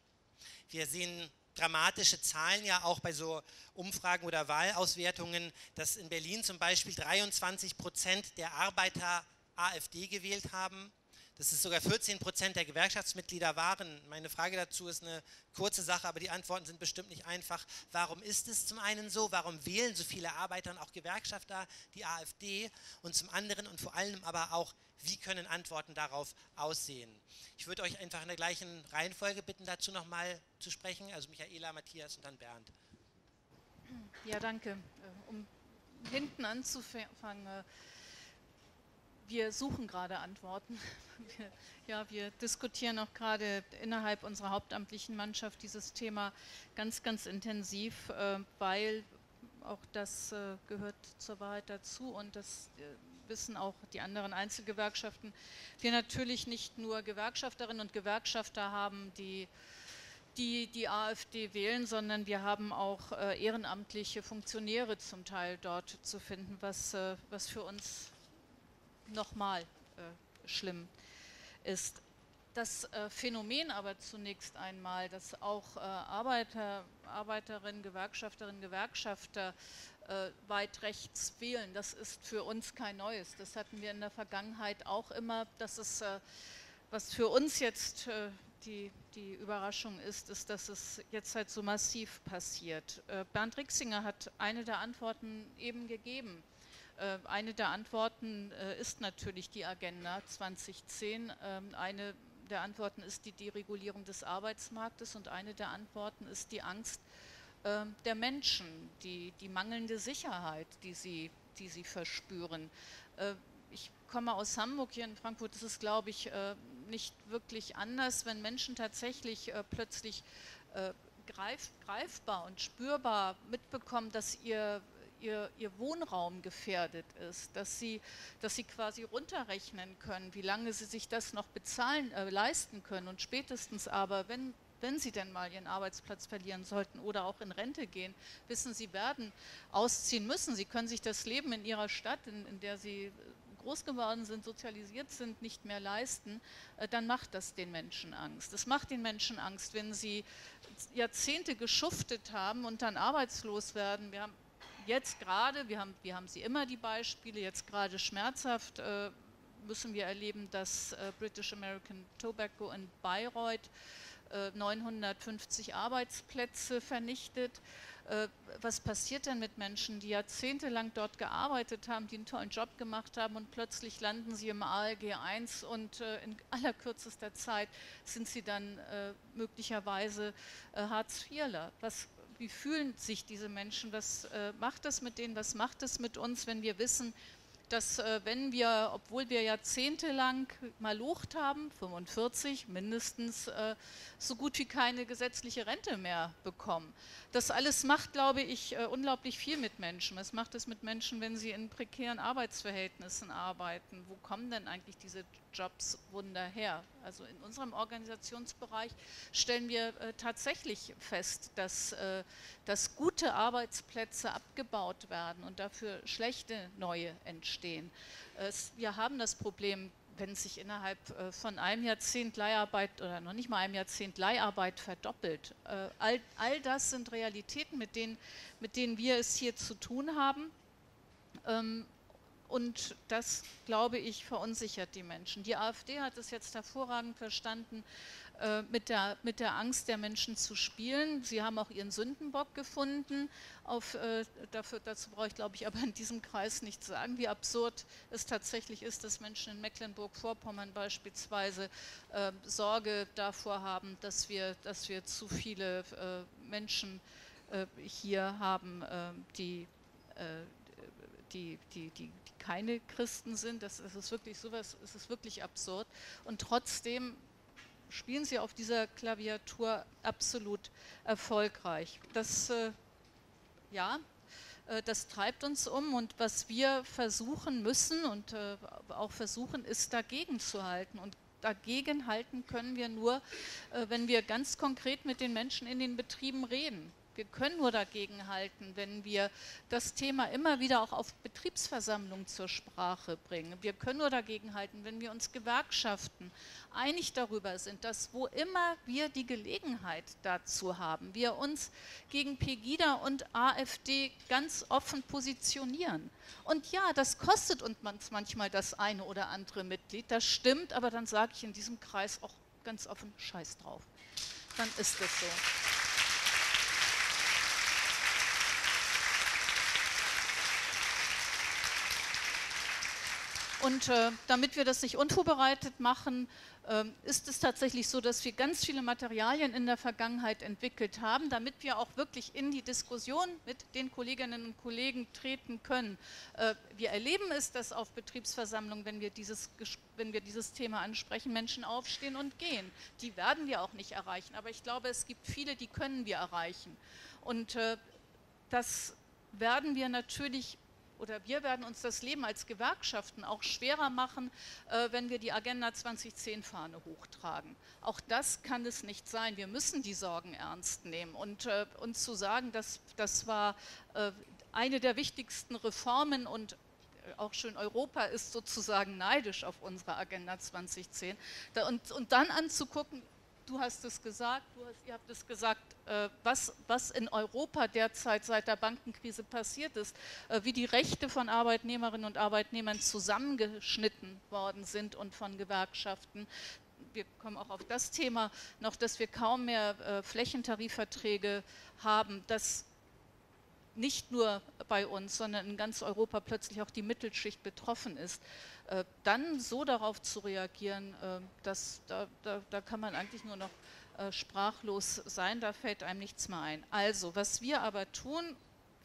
Wir sehen dramatische Zahlen ja auch bei so Umfragen oder Wahlauswertungen, dass in Berlin zum Beispiel 23 Prozent der Arbeiter AfD gewählt haben dass es sogar 14 Prozent der Gewerkschaftsmitglieder waren. Meine Frage dazu ist eine kurze Sache, aber die Antworten sind bestimmt nicht einfach. Warum ist es zum einen so? Warum wählen so viele Arbeiter und auch Gewerkschafter die AfD? Und zum anderen und vor allem aber auch, wie können Antworten darauf aussehen? Ich würde euch einfach in der gleichen Reihenfolge bitten, dazu nochmal zu sprechen. Also Michaela, Matthias und dann Bernd. Ja, danke. Äh, um hinten anzufangen, äh, wir suchen gerade Antworten. Wir, ja, wir diskutieren auch gerade innerhalb unserer hauptamtlichen Mannschaft dieses Thema ganz, ganz intensiv, äh, weil auch das äh, gehört zur Wahrheit dazu und das äh, wissen auch die anderen Einzelgewerkschaften. Wir natürlich nicht nur Gewerkschafterinnen und Gewerkschafter haben, die die die AfD wählen, sondern wir haben auch äh, ehrenamtliche Funktionäre zum Teil dort zu finden, was, äh, was für uns nochmal äh, schlimm ist. Das äh, Phänomen aber zunächst einmal, dass auch äh, Arbeiter, Arbeiterinnen, Gewerkschafterinnen, Gewerkschafter äh, weit rechts wählen, das ist für uns kein Neues. Das hatten wir in der Vergangenheit auch immer. Das ist, was für uns jetzt die, die Überraschung ist, ist, dass es jetzt halt so massiv passiert. Bernd Rixinger hat eine der Antworten eben gegeben. Äh, eine der Antworten äh, ist natürlich die Agenda 2010. Ähm, eine der Antworten ist die Deregulierung des Arbeitsmarktes und eine der Antworten ist die Angst ähm, der Menschen, die, die mangelnde Sicherheit, die sie, die sie verspüren. Äh, ich komme aus Hamburg, hier in Frankfurt ist es, glaube ich, nicht wirklich anders, wenn Menschen tatsächlich plötzlich greif, greifbar und spürbar mitbekommen, dass ihr ihr, ihr Wohnraum gefährdet ist, dass sie, dass sie quasi runterrechnen können, wie lange sie sich das noch bezahlen, äh, leisten können und spätestens aber, wenn, wenn sie denn mal ihren Arbeitsplatz verlieren sollten oder auch in Rente gehen, wissen, sie werden ausziehen müssen. Sie können sich das Leben in ihrer Stadt, in, in der sie groß geworden sind, sozialisiert sind, nicht mehr leisten, äh, dann macht das den Menschen Angst. Es macht den Menschen Angst, wenn sie Jahrzehnte geschuftet haben und dann arbeitslos werden. Wir haben jetzt gerade, wir haben, wir haben sie immer die Beispiele, jetzt gerade schmerzhaft äh, müssen wir erleben, dass äh, British American Tobacco in Bayreuth 950 Arbeitsplätze vernichtet. Was passiert denn mit Menschen, die jahrzehntelang dort gearbeitet haben, die einen tollen Job gemacht haben und plötzlich landen sie im ALG 1 und in allerkürzester Zeit sind sie dann möglicherweise Hartz-IVler? Was wie fühlen sich diese Menschen, was äh, macht das mit denen, was macht es mit uns, wenn wir wissen, dass äh, wenn wir, obwohl wir jahrzehntelang mal Lucht haben, 45 mindestens, äh, so gut wie keine gesetzliche Rente mehr bekommen. Das alles macht, glaube ich, äh, unglaublich viel mit Menschen. Was macht es mit Menschen, wenn sie in prekären Arbeitsverhältnissen arbeiten? Wo kommen denn eigentlich diese Jobs wunder her? Also in unserem Organisationsbereich stellen wir tatsächlich fest, dass, dass gute Arbeitsplätze abgebaut werden und dafür schlechte neue entstehen. Es, wir haben das Problem, wenn sich innerhalb äh, von einem Jahrzehnt Leiharbeit oder noch nicht mal einem Jahrzehnt Leiharbeit verdoppelt. Äh, all, all das sind Realitäten, mit denen, mit denen wir es hier zu tun haben. Ähm, und das, glaube ich, verunsichert die Menschen. Die AfD hat es jetzt hervorragend verstanden, äh, mit, der, mit der Angst der Menschen zu spielen. Sie haben auch ihren Sündenbock gefunden. Auf, äh, dafür, dazu brauche ich, glaube ich, aber in diesem Kreis nicht sagen, wie absurd es tatsächlich ist, dass Menschen in Mecklenburg-Vorpommern beispielsweise äh, Sorge davor haben, dass wir, dass wir zu viele äh, Menschen äh, hier haben, äh, die, die, die, die, keine Christen sind. Das, das ist wirklich sowas, es ist wirklich absurd. Und trotzdem spielen sie auf dieser Klaviatur absolut erfolgreich. Das, äh, ja, äh, das treibt uns um und was wir versuchen müssen und äh, auch versuchen, ist dagegen zu halten. Und dagegen halten können wir nur, äh, wenn wir ganz konkret mit den Menschen in den Betrieben reden. Wir können nur dagegen halten, wenn wir das Thema immer wieder auch auf Betriebsversammlungen zur Sprache bringen. Wir können nur dagegen halten, wenn wir uns Gewerkschaften einig darüber sind, dass wo immer wir die Gelegenheit dazu haben, wir uns gegen Pegida und AfD ganz offen positionieren. Und ja, das kostet uns manchmal das eine oder andere Mitglied, das stimmt, aber dann sage ich in diesem Kreis auch ganz offen Scheiß drauf. Dann ist es so. Und äh, damit wir das nicht unvorbereitet machen, äh, ist es tatsächlich so, dass wir ganz viele Materialien in der Vergangenheit entwickelt haben, damit wir auch wirklich in die Diskussion mit den Kolleginnen und Kollegen treten können. Äh, wir erleben es, dass auf Betriebsversammlungen, wenn wir, dieses, wenn wir dieses Thema ansprechen, Menschen aufstehen und gehen. Die werden wir auch nicht erreichen, aber ich glaube, es gibt viele, die können wir erreichen. Und äh, das werden wir natürlich oder wir werden uns das Leben als Gewerkschaften auch schwerer machen, äh, wenn wir die Agenda 2010-Fahne hochtragen. Auch das kann es nicht sein. Wir müssen die Sorgen ernst nehmen. Und äh, uns zu sagen, dass das war äh, eine der wichtigsten Reformen und äh, auch schön Europa ist sozusagen neidisch auf unsere Agenda 2010. Da, und, und dann anzugucken, du hast es gesagt, hast, ihr habt es gesagt, äh, was, was in Europa derzeit seit der Bankenkrise passiert ist, äh, wie die Rechte von Arbeitnehmerinnen und Arbeitnehmern zusammengeschnitten worden sind und von Gewerkschaften. Wir kommen auch auf das Thema noch, dass wir kaum mehr äh, Flächentarifverträge haben, dass nicht nur bei uns, sondern in ganz Europa plötzlich auch die Mittelschicht betroffen ist. Äh, dann so darauf zu reagieren, äh, dass, da, da, da, kann man eigentlich nur noch äh, sprachlos sein, da fällt einem nichts mehr ein. Also, was wir aber tun,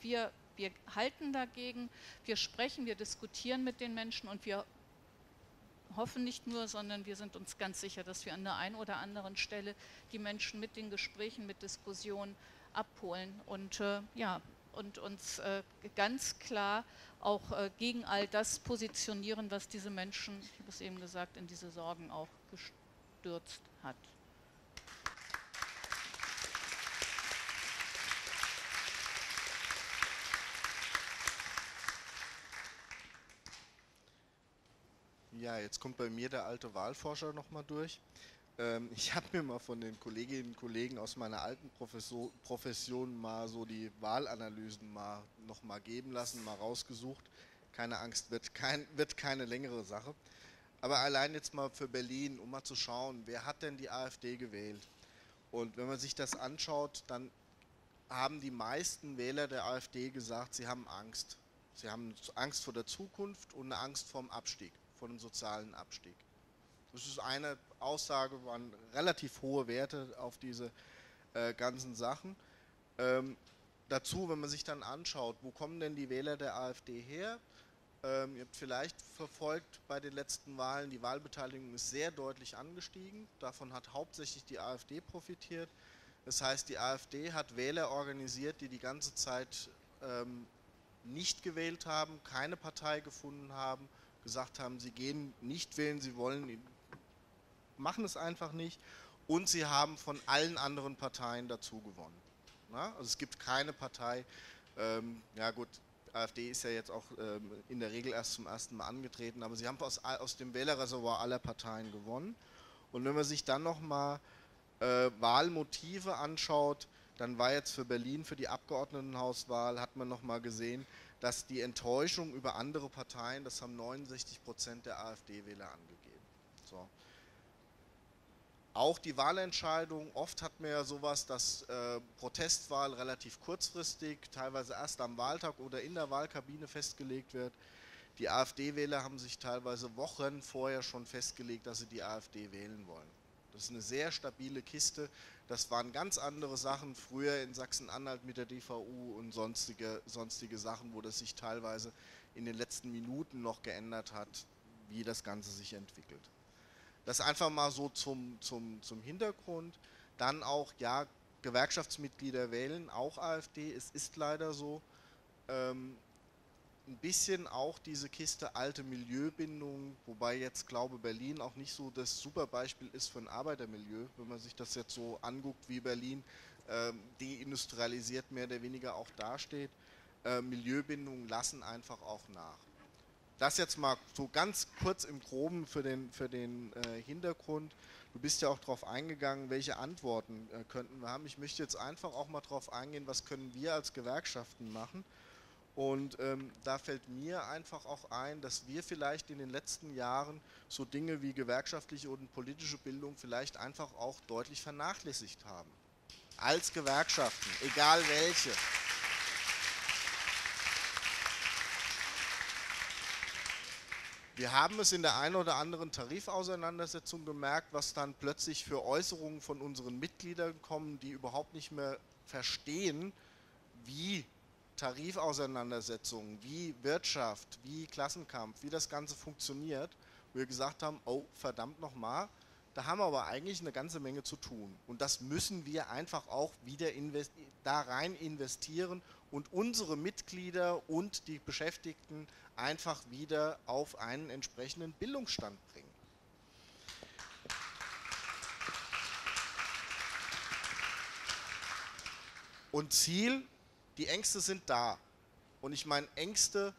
wir, wir halten dagegen, wir sprechen, wir diskutieren mit den Menschen und wir hoffen nicht nur, sondern wir sind uns ganz sicher, dass wir an der einen oder anderen Stelle die Menschen mit den Gesprächen, mit Diskussionen abholen und äh, ja, und uns äh, ganz klar auch äh, gegen all das positionieren, was diese Menschen, ich habe es eben gesagt, in diese Sorgen auch gestürzt hat. Ja, jetzt kommt bei mir der alte Wahlforscher nochmal durch. Ähm, ich habe mir mal von den Kolleginnen und Kollegen aus meiner alten Professor Profession mal so die Wahlanalysen mal noch mal geben lassen, mal rausgesucht. Keine Angst, wird, kein, wird keine längere Sache. Aber allein jetzt mal für Berlin, um mal zu schauen, wer hat denn die AfD gewählt? Und wenn man sich das anschaut, dann haben die meisten Wähler der AfD gesagt, sie haben Angst. Sie haben Angst vor der Zukunft und eine Angst vor dem Abstieg, vor dem sozialen Abstieg. Das ist eine Aussage, waren relativ hohe Werte auf diese äh, ganzen Sachen. Ähm, dazu, wenn man sich dann anschaut, wo kommen denn die Wähler der AfD her? Ähm, ihr habt vielleicht verfolgt bei den letzten Wahlen, die Wahlbeteiligung ist sehr deutlich angestiegen. Davon hat hauptsächlich die AfD profitiert. Das heißt, die AfD hat Wähler organisiert, die die ganze Zeit ähm, nicht gewählt haben, keine Partei gefunden haben, gesagt haben, sie gehen nicht wählen, sie wollen, machen es einfach nicht. Und sie haben von allen anderen Parteien dazu gewonnen. Na? Also es gibt keine Partei, ähm, ja gut, AfD ist ja jetzt auch ähm, in der Regel erst zum ersten Mal angetreten, aber sie haben aus, aus dem Wählerreservoir aller Parteien gewonnen. Und wenn man sich dann nochmal äh, Wahlmotive anschaut, dann war jetzt für Berlin, für die Abgeordnetenhauswahl, hat man nochmal gesehen, dass die Enttäuschung über andere Parteien, das haben 69 Prozent der AfD-Wähler angegeben. So. Auch die Wahlentscheidung, oft hat man ja sowas, dass äh, Protestwahl relativ kurzfristig, teilweise erst am Wahltag oder in der Wahlkabine festgelegt wird. Die AfD-Wähler haben sich teilweise Wochen vorher schon festgelegt, dass sie die AfD wählen wollen. Das ist eine sehr stabile Kiste. Das waren ganz andere Sachen früher in Sachsen-Anhalt mit der DVU und sonstige, sonstige Sachen, wo das sich teilweise in den letzten Minuten noch geändert hat, wie das Ganze sich entwickelt. Das einfach mal so zum, zum, zum Hintergrund. Dann auch, ja, Gewerkschaftsmitglieder wählen, auch AfD, es ist leider so. Ähm, ein bisschen auch diese Kiste alte Milieubindung, wobei jetzt glaube Berlin auch nicht so das super Beispiel ist für ein Arbeitermilieu, wenn man sich das jetzt so anguckt, wie Berlin ähm, deindustrialisiert mehr oder weniger auch dasteht. Äh, Milieubindungen lassen einfach auch nach. Das jetzt mal so ganz kurz im Groben für den, für den äh, Hintergrund. Du bist ja auch darauf eingegangen, welche Antworten äh, könnten wir haben. Ich möchte jetzt einfach auch mal darauf eingehen, was können wir als Gewerkschaften machen. Und ähm, da fällt mir einfach auch ein, dass wir vielleicht in den letzten Jahren so Dinge wie gewerkschaftliche und politische Bildung vielleicht einfach auch deutlich vernachlässigt haben. Als Gewerkschaften, egal welche. Wir haben es in der einen oder anderen Tarifauseinandersetzung gemerkt, was dann plötzlich für Äußerungen von unseren Mitgliedern kommen, die überhaupt nicht mehr verstehen, wie Tarifauseinandersetzungen, wie Wirtschaft, wie Klassenkampf, wie das Ganze funktioniert, wir gesagt haben, oh verdammt nochmal, da haben wir aber eigentlich eine ganze Menge zu tun. Und das müssen wir einfach auch wieder da rein investieren und unsere Mitglieder und die Beschäftigten einfach wieder auf einen entsprechenden Bildungsstand bringen. Und Ziel, die Ängste sind da. Und ich meine, Ängste,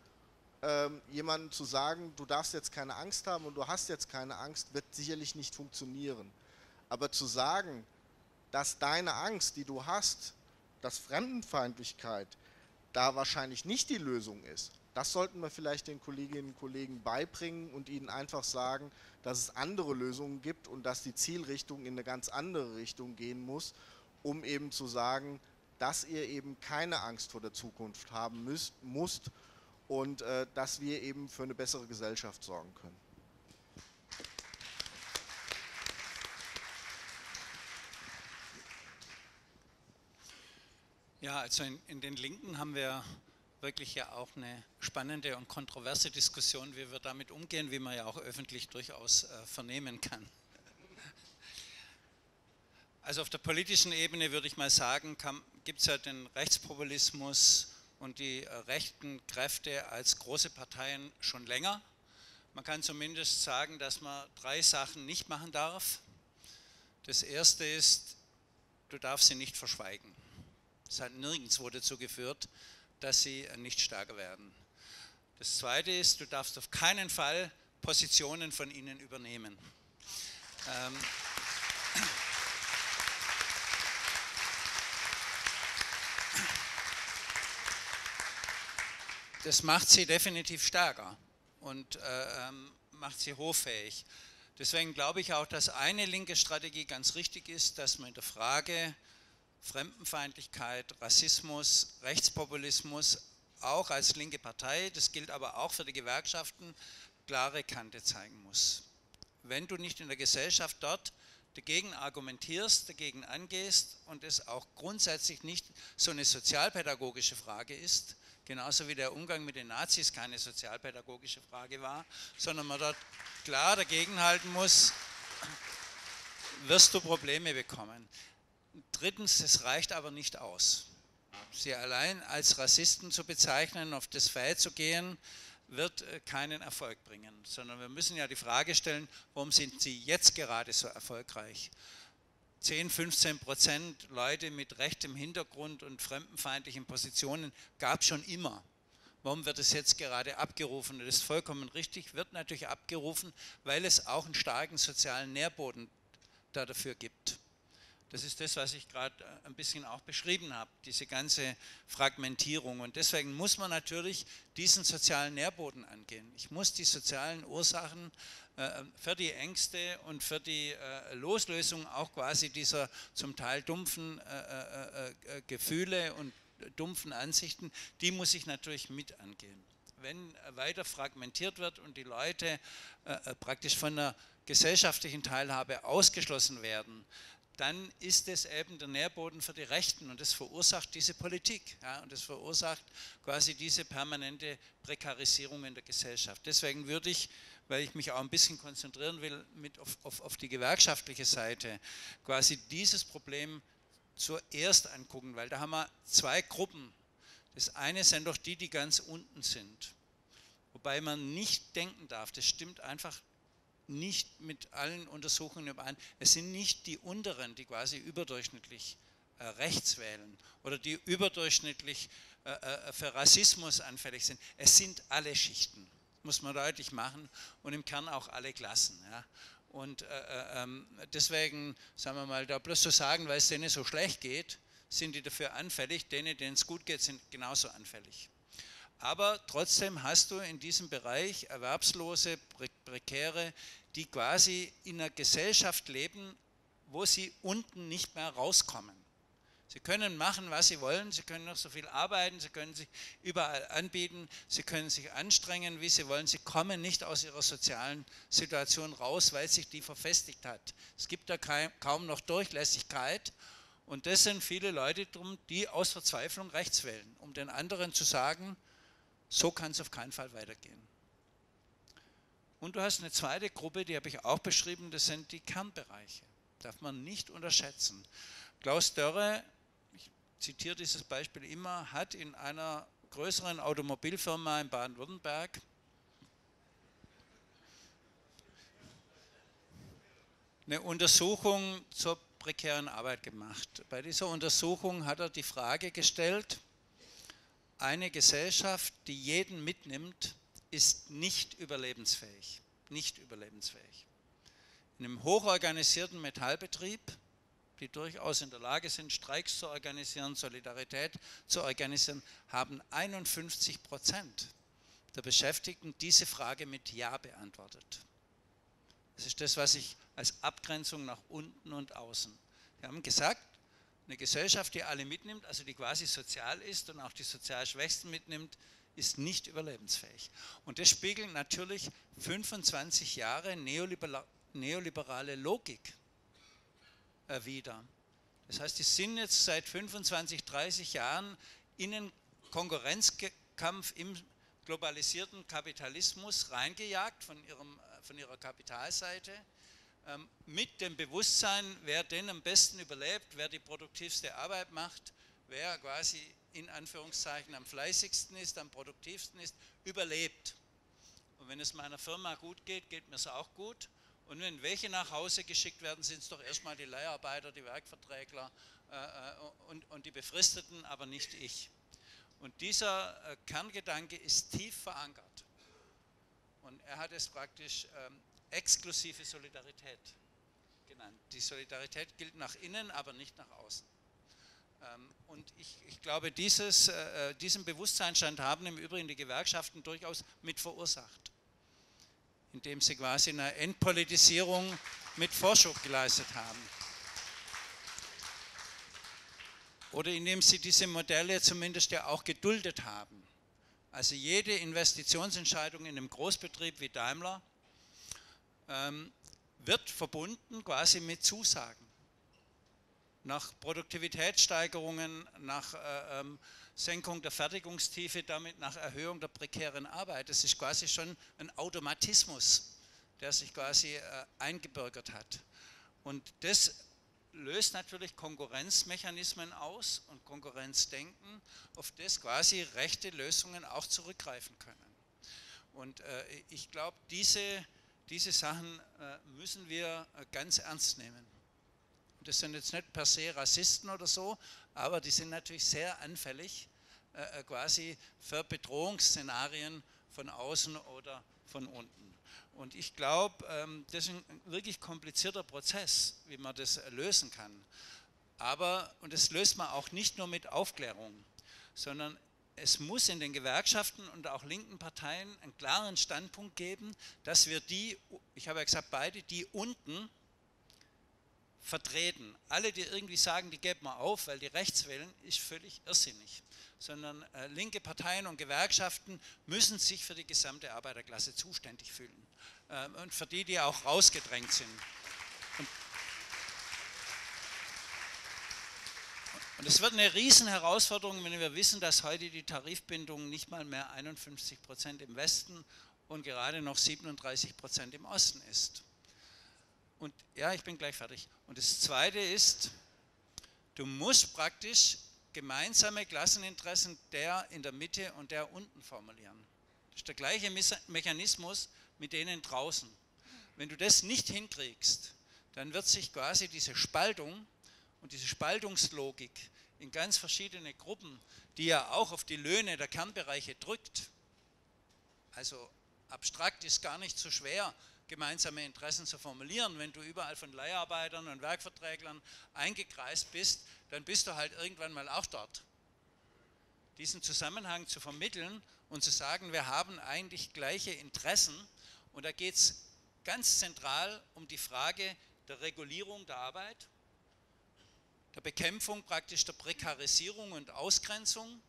ähm, jemandem zu sagen, du darfst jetzt keine Angst haben und du hast jetzt keine Angst, wird sicherlich nicht funktionieren. Aber zu sagen, dass deine Angst, die du hast, dass Fremdenfeindlichkeit da wahrscheinlich nicht die Lösung ist, das sollten wir vielleicht den Kolleginnen und Kollegen beibringen und ihnen einfach sagen, dass es andere Lösungen gibt und dass die Zielrichtung in eine ganz andere Richtung gehen muss, um eben zu sagen, dass ihr eben keine Angst vor der Zukunft haben müsst, musst und äh, dass wir eben für eine bessere Gesellschaft sorgen können. Ja, also in, in den Linken haben wir wirklich ja auch eine spannende und kontroverse Diskussion, wie wir damit umgehen, wie man ja auch öffentlich durchaus äh, vernehmen kann. Also auf der politischen Ebene würde ich mal sagen, gibt es ja den Rechtspopulismus und die äh, rechten Kräfte als große Parteien schon länger. Man kann zumindest sagen, dass man drei Sachen nicht machen darf. Das erste ist, du darfst sie nicht verschweigen. Das hat nirgendwo dazu geführt, dass sie nicht stärker werden. Das Zweite ist, du darfst auf keinen Fall Positionen von ihnen übernehmen. Ähm, das macht sie definitiv stärker und äh, ähm, macht sie hoffähig. Deswegen glaube ich auch, dass eine linke Strategie ganz richtig ist, dass man in der Frage Fremdenfeindlichkeit, Rassismus, Rechtspopulismus auch als linke Partei, das gilt aber auch für die Gewerkschaften, klare Kante zeigen muss. Wenn du nicht in der Gesellschaft dort dagegen argumentierst, dagegen angehst und es auch grundsätzlich nicht so eine sozialpädagogische Frage ist, genauso wie der Umgang mit den Nazis keine sozialpädagogische Frage war, sondern man dort klar dagegenhalten muss, wirst du Probleme bekommen. Drittens, es reicht aber nicht aus. Sie allein als Rassisten zu bezeichnen, auf das Feld zu gehen, wird äh, keinen Erfolg bringen, sondern wir müssen ja die Frage stellen, warum sind Sie jetzt gerade so erfolgreich? 10, 15 Prozent Leute mit rechtem Hintergrund und fremdenfeindlichen Positionen gab es schon immer. Warum wird es jetzt gerade abgerufen? Das ist vollkommen richtig, wird natürlich abgerufen, weil es auch einen starken sozialen Nährboden da dafür gibt. Das ist das, was ich gerade äh, ein bisschen auch beschrieben habe, diese ganze Fragmentierung. Und deswegen muss man natürlich diesen sozialen Nährboden angehen. Ich muss die sozialen Ursachen äh, für die Ängste und für die äh, Loslösung auch quasi dieser zum Teil dumpfen Gefühle und dumpfen Ansichten, die muss ich natürlich mit angehen. Wenn weiter fragmentiert wird und die Leute praktisch von der gesellschaftlichen Teilhabe ausgeschlossen werden, dann ist es eben der Nährboden für die Rechten und das verursacht diese Politik ja, und das verursacht quasi diese permanente Prekarisierung in der Gesellschaft. Deswegen würde ich, weil ich mich auch ein bisschen konzentrieren will mit auf, auf, auf die gewerkschaftliche Seite, quasi dieses Problem zuerst angucken, weil da haben wir zwei Gruppen. Das eine sind doch die, die ganz unten sind. Wobei man nicht denken darf, das stimmt einfach nicht mit allen Untersuchungen überein. Es sind nicht die unteren, die quasi überdurchschnittlich äh, rechts wählen oder die überdurchschnittlich äh, äh, für Rassismus anfällig sind. Es sind alle Schichten, muss man deutlich machen und im Kern auch alle Klassen. Ja. Und äh, äh, ähm, deswegen, sagen wir mal, da bloß zu sagen, weil es denen so schlecht geht, sind die dafür anfällig, denen, denen es gut geht, sind genauso anfällig. Aber trotzdem hast du in diesem Bereich Erwerbslose, Prekäre, die quasi in einer Gesellschaft leben, wo sie unten nicht mehr rauskommen. Sie können machen, was sie wollen, sie können noch so viel arbeiten, sie können sich überall anbieten, sie können sich anstrengen, wie sie wollen. Sie kommen nicht aus ihrer sozialen Situation raus, weil sich die verfestigt hat. Es gibt da kaum noch Durchlässigkeit. Und das sind viele Leute drum, die aus Verzweiflung rechts wählen, um den anderen zu sagen, so kann es auf keinen Fall weitergehen. Und du hast eine zweite Gruppe, die habe ich auch beschrieben, das sind die Kernbereiche. Darf man nicht unterschätzen. Klaus Dörre, ich zitiere dieses Beispiel immer, hat in einer größeren Automobilfirma in Baden-Württemberg eine Untersuchung zur prekären Arbeit gemacht. Bei dieser Untersuchung hat er die Frage gestellt, eine Gesellschaft, die jeden mitnimmt, ist nicht überlebensfähig. Nicht überlebensfähig. In einem hochorganisierten Metallbetrieb, die durchaus in der Lage sind, Streiks zu organisieren, Solidarität zu organisieren, haben 51 Prozent der Beschäftigten diese Frage mit Ja beantwortet. Das ist das, was ich als Abgrenzung nach unten und außen. Wir haben gesagt, eine Gesellschaft, die alle mitnimmt, also die quasi sozial ist und auch die sozial Schwächsten mitnimmt, ist nicht überlebensfähig. Und das spiegelt natürlich 25 Jahre neoliberale Logik äh, wider. Das heißt, die sind jetzt seit 25, 30 Jahren in einen Konkurrenzkampf im globalisierten Kapitalismus reingejagt von, ihrem, äh, von ihrer Kapitalseite mit dem Bewusstsein, wer denn am besten überlebt, wer die produktivste Arbeit macht, wer quasi in Anführungszeichen am fleißigsten ist, am produktivsten ist, überlebt. Und wenn es meiner Firma gut geht, geht mir es auch gut. Und wenn welche nach Hause geschickt werden, sind es doch erstmal die Leiharbeiter, die Werkverträgler äh, äh, und, und, die Befristeten, aber nicht ich. Und dieser äh, Kerngedanke ist tief verankert. Und er hat es praktisch ähm, exklusive Solidarität genannt. Die Solidarität gilt nach innen, aber nicht nach außen. Ähm, und ich, ich glaube, dieses, äh, diesen Bewusstseinsstand haben im Übrigen die Gewerkschaften durchaus mit verursacht. indem sie quasi eine Entpolitisierung mit Vorschub geleistet haben. Oder indem sie diese Modelle zumindest ja auch geduldet haben. Also jede Investitionsentscheidung in einem Großbetrieb wie Daimler ähm, wird verbunden quasi mit Zusagen. Nach Produktivitätssteigerungen, nach äh, ähm, Senkung der Fertigungstiefe, damit nach Erhöhung der prekären Arbeit. Das ist quasi schon ein Automatismus, der sich quasi äh, eingebürgert hat. Und das löst natürlich Konkurrenzmechanismen aus und Konkurrenzdenken, auf das quasi rechte Lösungen auch zurückgreifen können. Und äh, ich glaube, diese, diese Sachen äh, müssen wir äh, ganz ernst nehmen. Das sind jetzt nicht per se Rassisten oder so, aber die sind natürlich sehr anfällig äh, quasi für Bedrohungsszenarien von außen oder von unten. Und ich glaube, ähm, das ist ein wirklich komplizierter Prozess, wie man das lösen kann. Aber, und das löst man auch nicht nur mit Aufklärung, sondern es muss in den Gewerkschaften und auch linken Parteien einen klaren Standpunkt geben, dass wir die, ich habe ja gesagt beide, die unten vertreten. Alle, die irgendwie sagen, die geben wir auf, weil die rechts wählen, ist völlig irrsinnig. Sondern äh, linke Parteien und Gewerkschaften müssen sich für die gesamte Arbeiterklasse zuständig fühlen. Äh, und für die, die auch rausgedrängt sind. Und es wird eine Riesenherausforderung, wenn wir wissen, dass heute die Tarifbindung nicht mal mehr 51 Prozent im Westen und gerade noch 37 Prozent im Osten ist. Und ja, ich bin gleich fertig. Und das Zweite ist, du musst praktisch gemeinsame Klasseninteressen der in der Mitte und der unten formulieren. Das ist der gleiche Mechanismus, mit denen draußen. Wenn du das nicht hinkriegst, dann wird sich quasi diese Spaltung und diese Spaltungslogik in ganz verschiedene Gruppen, die ja auch auf die Löhne der Kernbereiche drückt, also abstrakt ist gar nicht so schwer, gemeinsame Interessen zu formulieren. Wenn du überall von Leiharbeitern und Werkverträglern eingekreist bist, dann bist du halt irgendwann mal auch dort. Diesen Zusammenhang zu vermitteln und zu sagen, wir haben eigentlich gleiche Interessen, und da geht es ganz zentral um die Frage der Regulierung der Arbeit, der Bekämpfung praktisch der Prekarisierung und Ausgrenzung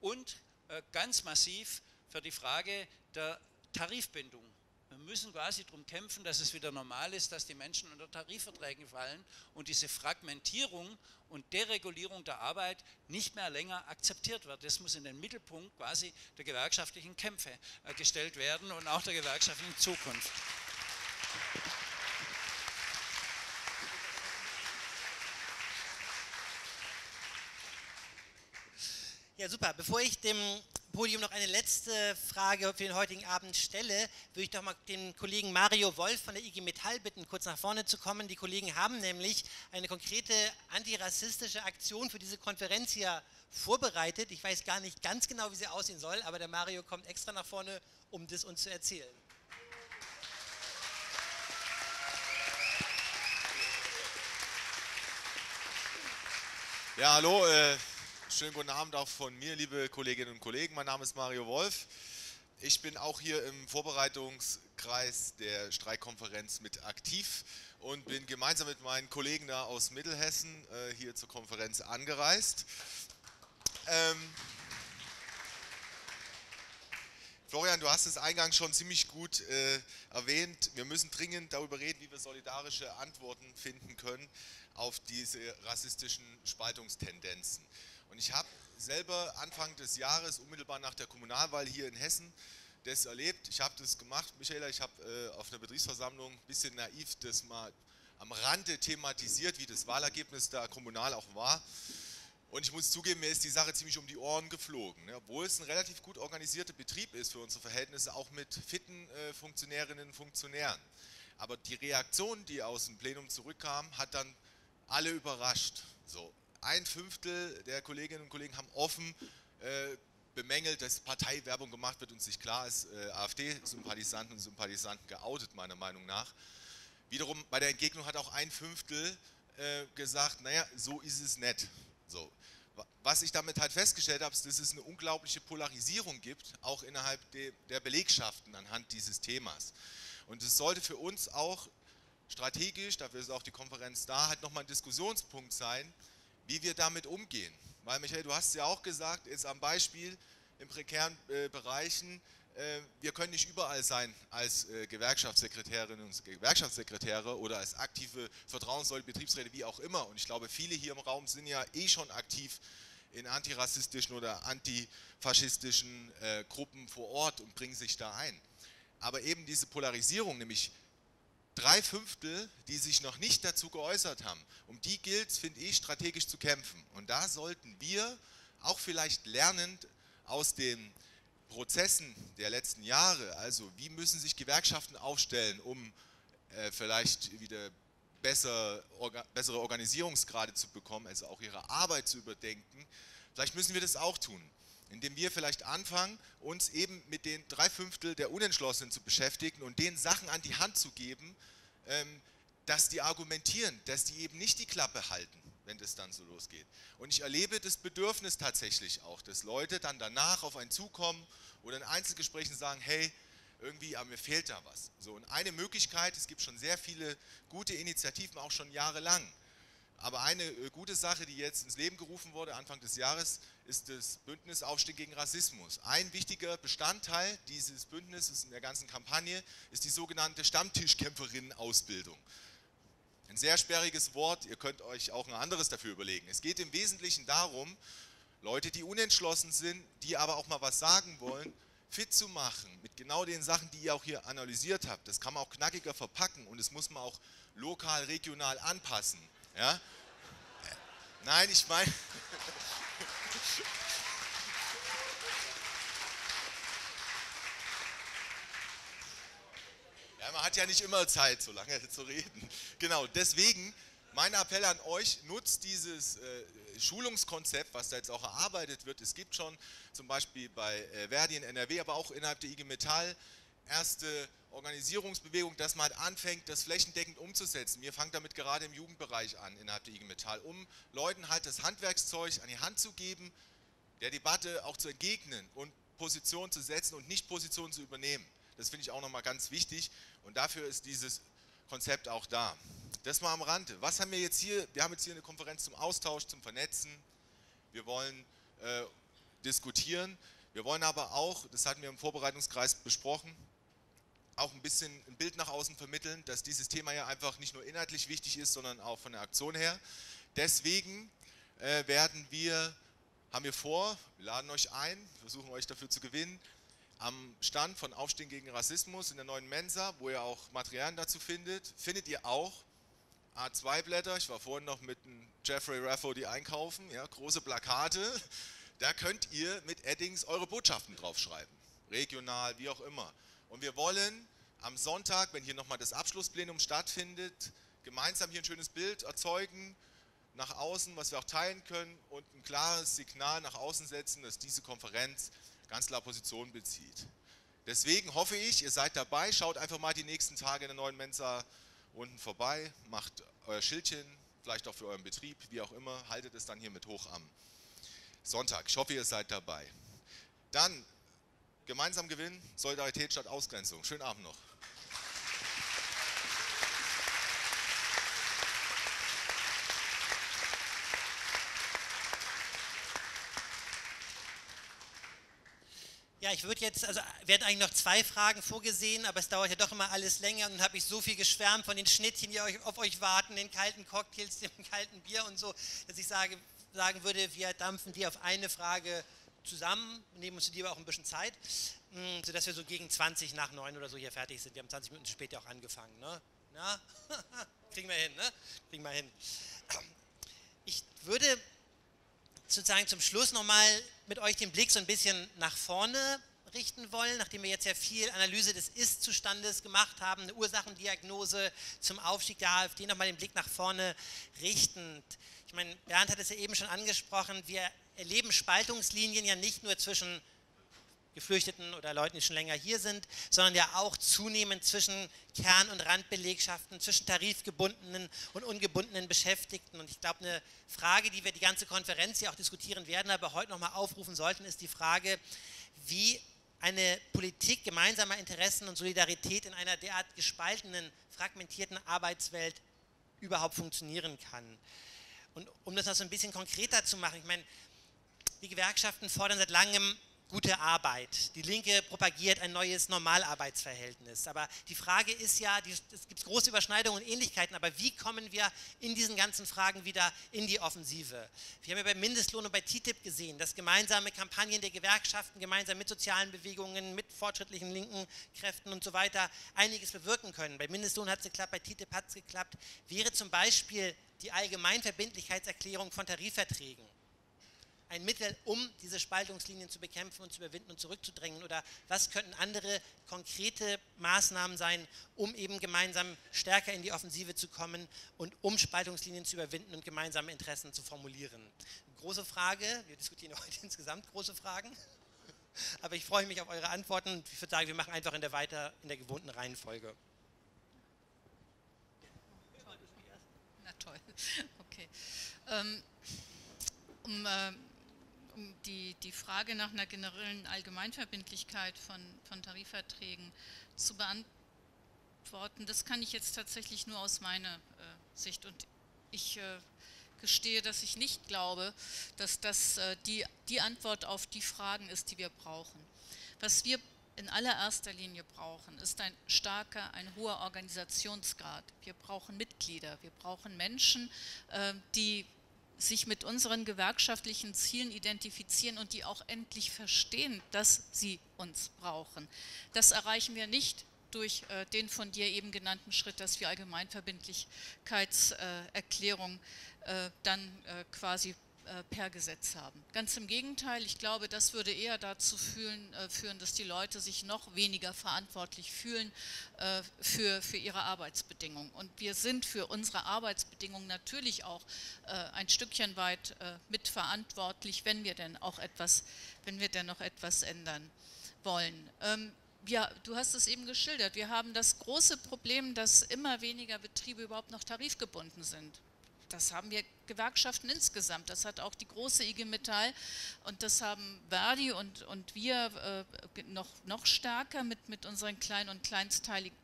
und äh, ganz massiv für die Frage der Tarifbindung. Wir müssen quasi darum kämpfen, dass es wieder normal ist, dass die Menschen unter Tarifverträgen fallen und diese Fragmentierung und Deregulierung der Arbeit nicht mehr länger akzeptiert wird. Das muss in den Mittelpunkt quasi der gewerkschaftlichen Kämpfe äh, gestellt werden und auch der gewerkschaftlichen Zukunft. Ja, super. Bevor ich dem Podium noch eine letzte Frage für den heutigen Abend stelle, würde ich doch mal den Kollegen Mario Wolf von der IG Metall bitten, kurz nach vorne zu kommen. Die Kollegen haben nämlich eine konkrete antirassistische Aktion für diese Konferenz hier vorbereitet. Ich weiß gar nicht ganz genau, wie sie aussehen soll, aber der Mario kommt extra nach vorne, um das uns zu erzählen. Ja, hallo. Äh Schönen guten Abend auch von mir, liebe Kolleginnen und Kollegen. Mein Name ist Mario Wolf. Ich bin auch hier im Vorbereitungskreis der Streikkonferenz mit aktiv und bin gemeinsam mit meinen Kollegen da aus Mittelhessen äh, hier zur Konferenz angereist. Ähm, Florian, du hast es eingangs schon ziemlich gut äh, erwähnt. Wir müssen dringend darüber reden, wie wir solidarische Antworten finden können auf diese rassistischen Spaltungstendenzen. Und ich habe selber Anfang des Jahres, unmittelbar nach der Kommunalwahl hier in Hessen, das erlebt. Ich habe das gemacht, Michaela, ich habe äh, auf einer Betriebsversammlung ein bisschen naiv das mal am Rande thematisiert, wie das Wahlergebnis da kommunal auch war. Und ich muss zugeben, mir ist die Sache ziemlich um die Ohren geflogen. Ne? Obwohl es ein relativ gut organisierter Betrieb ist für unsere Verhältnisse, auch mit fitten äh, Funktionärinnen und Funktionären. Aber die Reaktion, die aus dem Plenum zurückkam, hat dann alle überrascht. So, ein Fünftel der Kolleginnen und Kollegen haben offen äh, bemängelt, dass Parteiwerbung gemacht wird und sich klar ist, äh, AfD-Sympathisanten und Sympathisanten geoutet, meiner Meinung nach. Wiederum bei der Entgegnung hat auch ein Fünftel äh, gesagt, naja, so ist es nett. So. Was ich damit halt festgestellt habe, ist, dass es eine unglaubliche Polarisierung gibt, auch innerhalb de, der Belegschaften anhand dieses Themas. Und es sollte für uns auch strategisch, dafür ist auch die Konferenz da, halt nochmal ein Diskussionspunkt sein, wie wir damit umgehen. Weil, Michael, du hast ja auch gesagt, jetzt am Beispiel in prekären äh, Bereichen, äh, wir können nicht überall sein als äh, Gewerkschaftssekretärinnen und Gewerkschaftssekretäre oder als aktive Vertrauenssäule, Betriebsräte, wie auch immer. Und ich glaube, viele hier im Raum sind ja eh schon aktiv in antirassistischen oder antifaschistischen äh, Gruppen vor Ort und bringen sich da ein. Aber eben diese Polarisierung, nämlich drei Fünftel, die sich noch nicht dazu geäußert haben, um die gilt es, finde ich, strategisch zu kämpfen. Und da sollten wir auch vielleicht lernend aus den Prozessen der letzten Jahre, also wie müssen sich Gewerkschaften aufstellen, um äh, vielleicht wieder besser, orga, bessere Organisierungsgrade zu bekommen, also auch ihre Arbeit zu überdenken, vielleicht müssen wir das auch tun indem wir vielleicht anfangen, uns eben mit den drei Fünftel der Unentschlossenen zu beschäftigen und denen Sachen an die Hand zu geben, ähm, dass die argumentieren, dass die eben nicht die Klappe halten, wenn das dann so losgeht. Und ich erlebe das Bedürfnis tatsächlich auch, dass Leute dann danach auf einen zukommen oder in Einzelgesprächen sagen, hey, irgendwie, aber mir fehlt da was. So, und eine Möglichkeit, es gibt schon sehr viele gute Initiativen, auch schon jahrelang, aber eine äh, gute Sache, die jetzt ins Leben gerufen wurde, Anfang des Jahres, ist das Bündnis Aufstieg gegen Rassismus. Ein wichtiger Bestandteil dieses Bündnisses in der ganzen Kampagne ist die sogenannte Stammtischkämpferinnen-Ausbildung. Ein sehr sperriges Wort, ihr könnt euch auch ein anderes dafür überlegen. Es geht im Wesentlichen darum, Leute, die unentschlossen sind, die aber auch mal was sagen wollen, fit zu machen mit genau den Sachen, die ihr auch hier analysiert habt. Das kann man auch knackiger verpacken und das muss man auch lokal, regional anpassen. Ja? Nein, ich meine. Ja, man hat ja nicht immer Zeit, so lange zu reden. Genau, deswegen mein Appell an euch, nutzt dieses äh, Schulungskonzept, was da jetzt auch erarbeitet wird. Es gibt schon zum Beispiel bei äh, Verdi in NRW, aber auch innerhalb der IG Metall erste Organisierungsbewegung, dass man halt anfängt, das flächendeckend umzusetzen. Wir fangen damit gerade im Jugendbereich an innerhalb der IG Metall, um Leuten halt das Handwerkszeug an die Hand zu geben, der Debatte auch zu entgegnen und Positionen zu setzen und nicht Positionen zu übernehmen. Das finde ich auch nochmal ganz wichtig und dafür ist dieses Konzept auch da. Das mal am Rande. Was haben wir jetzt hier? Wir haben jetzt hier eine Konferenz zum Austausch, zum Vernetzen. Wir wollen äh, diskutieren. Wir wollen aber auch, das hatten wir im Vorbereitungskreis besprochen, auch ein bisschen ein Bild nach außen vermitteln, dass dieses Thema ja einfach nicht nur inhaltlich wichtig ist, sondern auch von der Aktion her. Deswegen äh, werden wir, haben wir vor, wir laden euch ein, versuchen euch dafür zu gewinnen, am Stand von Aufstehen gegen Rassismus in der neuen Mensa, wo ihr auch Materialien dazu findet, findet ihr auch A2-Blätter. Ich war vorhin noch mit Jeffrey Rafferty einkaufen, ja, große Plakate. Da könnt ihr mit Eddings eure Botschaften draufschreiben, regional, wie auch immer. Und wir wollen am Sonntag, wenn hier nochmal das Abschlussplenum stattfindet, gemeinsam hier ein schönes Bild erzeugen nach außen, was wir auch teilen können und ein klares Signal nach außen setzen, dass diese Konferenz ganz klar Position bezieht. Deswegen hoffe ich, ihr seid dabei, schaut einfach mal die nächsten Tage in der neuen Mensa unten vorbei, macht euer Schildchen, vielleicht auch für euren Betrieb, wie auch immer, haltet es dann hier mit hoch am Sonntag. Ich hoffe, ihr seid dabei. Dann Gemeinsam gewinnen, Solidarität statt Ausgrenzung. Schönen Abend noch. Ja, ich würde jetzt, also werden eigentlich noch zwei Fragen vorgesehen, aber es dauert ja doch immer alles länger und dann habe ich so viel geschwärmt von den Schnittchen, die auf euch warten, den kalten Cocktails, dem kalten Bier und so, dass ich sage, sagen würde, wir dampfen die auf eine Frage zusammen, nehmen uns lieber auch ein bisschen Zeit, hm, sodass wir so gegen 20 nach 9 oder so hier fertig sind. Wir haben 20 Minuten später auch angefangen. Ne? Na? Kriegen wir hin, ne? Kriegen wir hin. Ich würde sozusagen zum Schluss nochmal mit euch den Blick so ein bisschen nach vorne richten wollen, nachdem wir jetzt ja viel Analyse des Ist-Zustandes gemacht haben, eine Ursachendiagnose zum Aufstieg der AfD, nochmal den Blick nach vorne richtend. Ich meine, Bernd hat es ja eben schon angesprochen, wir erleben Spaltungslinien ja nicht nur zwischen Geflüchteten oder Leuten, die schon länger hier sind, sondern ja auch zunehmend zwischen Kern- und Randbelegschaften, zwischen tarifgebundenen und ungebundenen Beschäftigten. Und ich glaube, eine Frage, die wir die ganze Konferenz hier auch diskutieren werden, aber heute nochmal aufrufen sollten, ist die Frage, wie eine Politik gemeinsamer Interessen und Solidarität in einer derart gespaltenen, fragmentierten Arbeitswelt überhaupt funktionieren kann. Und um das noch so ein bisschen konkreter zu machen, ich meine, die Gewerkschaften fordern seit langem gute Arbeit. Die Linke propagiert ein neues Normalarbeitsverhältnis. Aber die Frage ist ja, die, es gibt große Überschneidungen und Ähnlichkeiten, aber wie kommen wir in diesen ganzen Fragen wieder in die Offensive? Wir haben ja beim Mindestlohn und bei TTIP gesehen, dass gemeinsame Kampagnen der Gewerkschaften, gemeinsam mit sozialen Bewegungen, mit fortschrittlichen linken Kräften und so weiter einiges bewirken können. Bei Mindestlohn hat es geklappt, bei TTIP hat es geklappt. Wäre zum Beispiel die Allgemeinverbindlichkeitserklärung von Tarifverträgen ein Mittel, um diese Spaltungslinien zu bekämpfen und zu überwinden und zurückzudrängen? Oder was könnten andere konkrete Maßnahmen sein, um eben gemeinsam stärker in die Offensive zu kommen und um Spaltungslinien zu überwinden und gemeinsame Interessen zu formulieren? Große Frage, wir diskutieren heute insgesamt große Fragen, aber ich freue mich auf eure Antworten. Ich würde sagen, wir machen einfach in der weiter in der gewohnten Reihenfolge. Na toll, okay. Ähm, um äh, um die, die Frage nach einer generellen Allgemeinverbindlichkeit von, von Tarifverträgen zu beantworten, das kann ich jetzt tatsächlich nur aus meiner äh, Sicht. Und ich äh, gestehe, dass ich nicht glaube, dass das äh, die, die Antwort auf die Fragen ist, die wir brauchen. Was wir in allererster Linie brauchen, ist ein starker, ein hoher Organisationsgrad. Wir brauchen Mitglieder, wir brauchen Menschen, äh, die sich mit unseren gewerkschaftlichen Zielen identifizieren und die auch endlich verstehen, dass sie uns brauchen. Das erreichen wir nicht durch äh, den von dir eben genannten Schritt, dass wir Allgemeinverbindlichkeitserklärung äh, dann äh, quasi per Gesetz haben. Ganz im Gegenteil, ich glaube, das würde eher dazu führen, äh, führen dass die Leute sich noch weniger verantwortlich fühlen äh, für, für ihre Arbeitsbedingungen. Und wir sind für unsere Arbeitsbedingungen natürlich auch ein Stückchen weit mitverantwortlich, wenn wir denn auch etwas, wenn wir denn noch etwas ändern wollen. Ähm, ja, du hast es eben geschildert. Wir haben das große Problem, dass immer weniger Betriebe überhaupt noch tarifgebunden sind das haben wir Gewerkschaften insgesamt. Das hat auch die große IG Metall und das haben Verdi und, und wir äh, noch, noch stärker mit, mit unseren kleinen und kleinsteiligen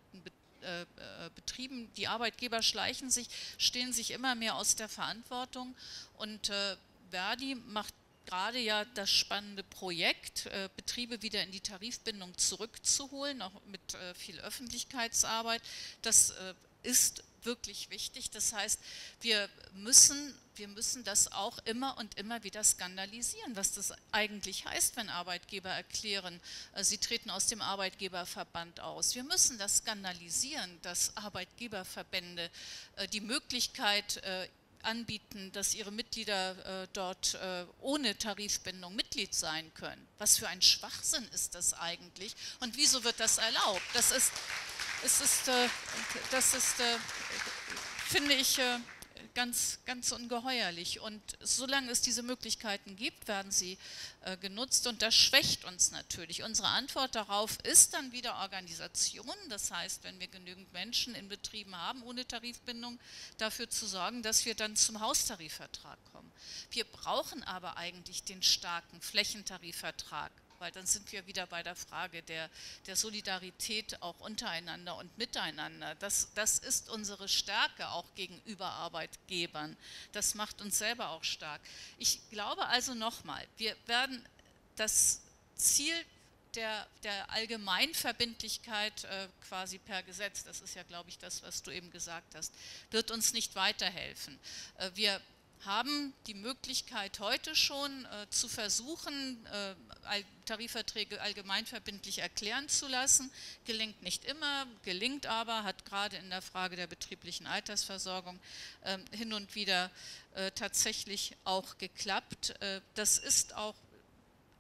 äh, äh, Betrieben. Die Arbeitgeber schleichen sich, stehen sich immer mehr aus der Verantwortung und äh, Verdi macht gerade ja das spannende Projekt, äh, Betriebe wieder in die Tarifbindung zurückzuholen, auch mit äh, viel Öffentlichkeitsarbeit. Das ist wirklich wichtig. Das heißt, wir müssen, wir müssen das auch immer und immer wieder skandalisieren, was das eigentlich heißt, wenn Arbeitgeber erklären, äh, sie treten aus dem Arbeitgeberverband aus. Wir müssen das skandalisieren, dass Arbeitgeberverbände äh, die Möglichkeit äh, anbieten, dass ihre Mitglieder äh, dort äh, ohne Tarifbindung Mitglied sein können. Was für ein Schwachsinn ist das eigentlich und wieso wird das erlaubt? Das ist, es ist, äh, das ist, äh, finde ich, äh, ganz, ganz ungeheuerlich. Und solange es diese Möglichkeiten gibt, werden sie genutzt und das schwächt uns natürlich. Unsere Antwort darauf ist dann wieder Organisation. Das heißt, wenn wir genügend Menschen in Betrieben haben ohne Tarifbindung, dafür zu sorgen, dass wir dann zum Haustarifvertrag kommen. Wir brauchen aber eigentlich den starken Flächentarifvertrag weil dann sind wir wieder bei der Frage der, der Solidarität auch untereinander und miteinander. Das, das ist unsere Stärke auch gegenüber Arbeitgebern. Das macht uns selber auch stark. Ich glaube also nochmal, wir werden das Ziel der, der Allgemeinverbindlichkeit äh, quasi per Gesetz, das ist ja, glaube ich, das, was du eben gesagt hast, wird uns nicht weiterhelfen. Äh, wir haben die Möglichkeit heute schon äh, zu versuchen, äh, Tarifverträge allgemeinverbindlich erklären zu lassen. Gelingt nicht immer, gelingt aber, hat gerade in der Frage der betrieblichen Altersversorgung äh, hin und wieder äh, tatsächlich auch geklappt. Äh, das ist auch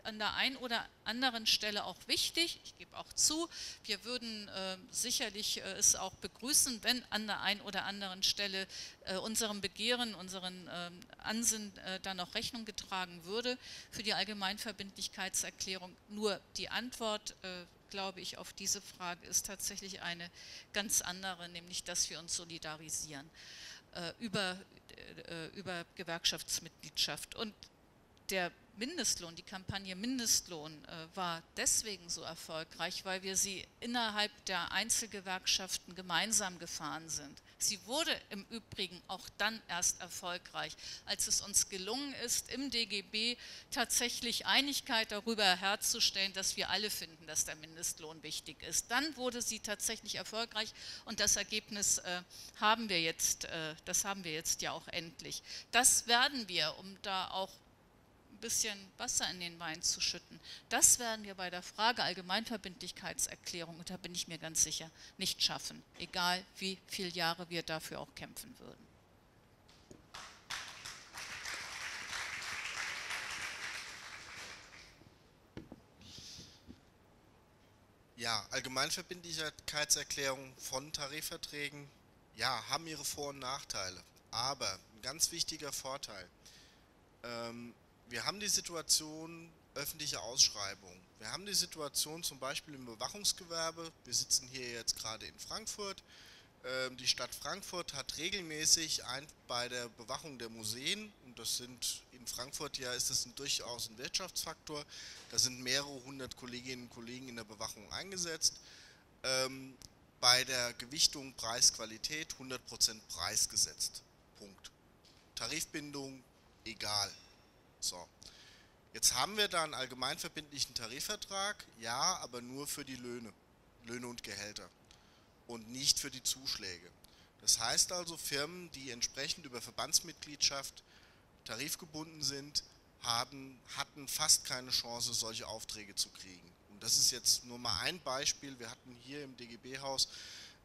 an der einen oder anderen Stelle auch wichtig. Ich gebe auch zu, wir würden äh, sicherlich äh, es auch begrüßen, wenn an der einen oder anderen Stelle äh, unserem Begehren, unseren ähm, Ansinnen äh, dann auch Rechnung getragen würde für die Allgemeinverbindlichkeitserklärung. Nur die Antwort äh, glaube ich, auf diese Frage ist tatsächlich eine ganz andere, nämlich dass wir uns solidarisieren äh, über, äh, über Gewerkschaftsmitgliedschaft. Und der Mindestlohn, die Kampagne Mindestlohn äh, war deswegen so erfolgreich, weil wir sie innerhalb der Einzelgewerkschaften gemeinsam gefahren sind. Sie wurde im Übrigen auch dann erst erfolgreich, als es uns gelungen ist, im DGB tatsächlich Einigkeit darüber herzustellen, dass wir alle finden, dass der Mindestlohn wichtig ist. Dann wurde sie tatsächlich erfolgreich und das Ergebnis äh, haben wir jetzt, äh, das haben wir jetzt ja auch endlich. Das werden wir, um da auch ein bisschen Wasser in den Wein zu schütten. Das werden wir bei der Frage Allgemeinverbindlichkeitserklärung, und da bin ich mir ganz sicher, nicht schaffen, egal wie viele Jahre wir dafür auch kämpfen würden. Ja, Allgemeinverbindlichkeitserklärung von Tarifverträgen, ja, haben ihre Vor- und Nachteile. Aber ein ganz wichtiger Vorteil, ähm, wir haben die Situation öffentliche Ausschreibung. Wir haben die Situation zum Beispiel im Bewachungsgewerbe. Wir sitzen hier jetzt gerade in Frankfurt. Ähm, die Stadt Frankfurt hat regelmäßig bei der Bewachung der Museen, und das sind in Frankfurt ja ist das ein, durchaus ein Wirtschaftsfaktor, da sind mehrere hundert Kolleginnen und Kollegen in der Bewachung eingesetzt. Ähm, bei der Gewichtung Preis-Qualität 100% Preis gesetzt. Punkt. Tarifbindung egal. So. Jetzt haben wir da einen allgemeinverbindlichen Tarifvertrag, ja, aber nur für die Löhne, Löhne und Gehälter und nicht für die Zuschläge. Das heißt also, Firmen, die entsprechend über Verbandsmitgliedschaft tarifgebunden sind, haben, hatten fast keine Chance, solche Aufträge zu kriegen. Und das ist jetzt nur mal ein Beispiel. Wir hatten hier im DGB-Haus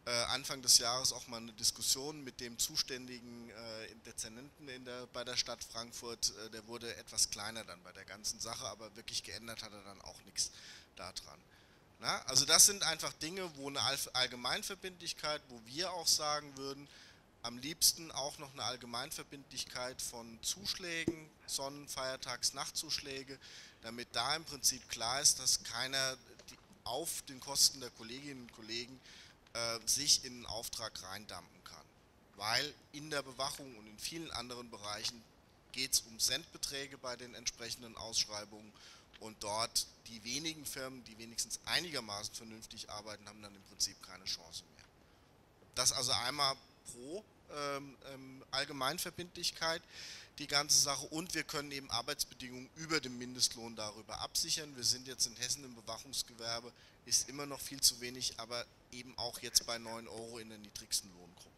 Anfang des Jahres auch mal eine Diskussion mit dem zuständigen äh, Dezernenten in der, bei der Stadt Frankfurt. Äh, der wurde etwas kleiner dann bei der ganzen Sache, aber wirklich geändert hat er dann auch nichts daran. Na, also das sind einfach Dinge, wo eine Allgemeinverbindlichkeit, wo wir auch sagen würden, am liebsten auch noch eine Allgemeinverbindlichkeit von Zuschlägen, Sonnen-, Feiertags-, Nachtzuschläge, damit da im Prinzip klar ist, dass keiner auf den Kosten der Kolleginnen und Kollegen äh, sich in einen Auftrag reindampen kann. Weil in der Bewachung und in vielen anderen Bereichen geht es um Centbeträge bei den entsprechenden Ausschreibungen und dort die wenigen Firmen, die wenigstens einigermaßen vernünftig arbeiten, haben dann im Prinzip keine Chance mehr. Das also einmal pro ähm, ähm, Allgemeinverbindlichkeit die ganze Sache und wir können eben Arbeitsbedingungen über dem Mindestlohn darüber absichern. Wir sind jetzt in Hessen im Bewachungsgewerbe, ist immer noch viel zu wenig, aber eben auch jetzt bei 9 Euro in der niedrigsten Lohngruppe.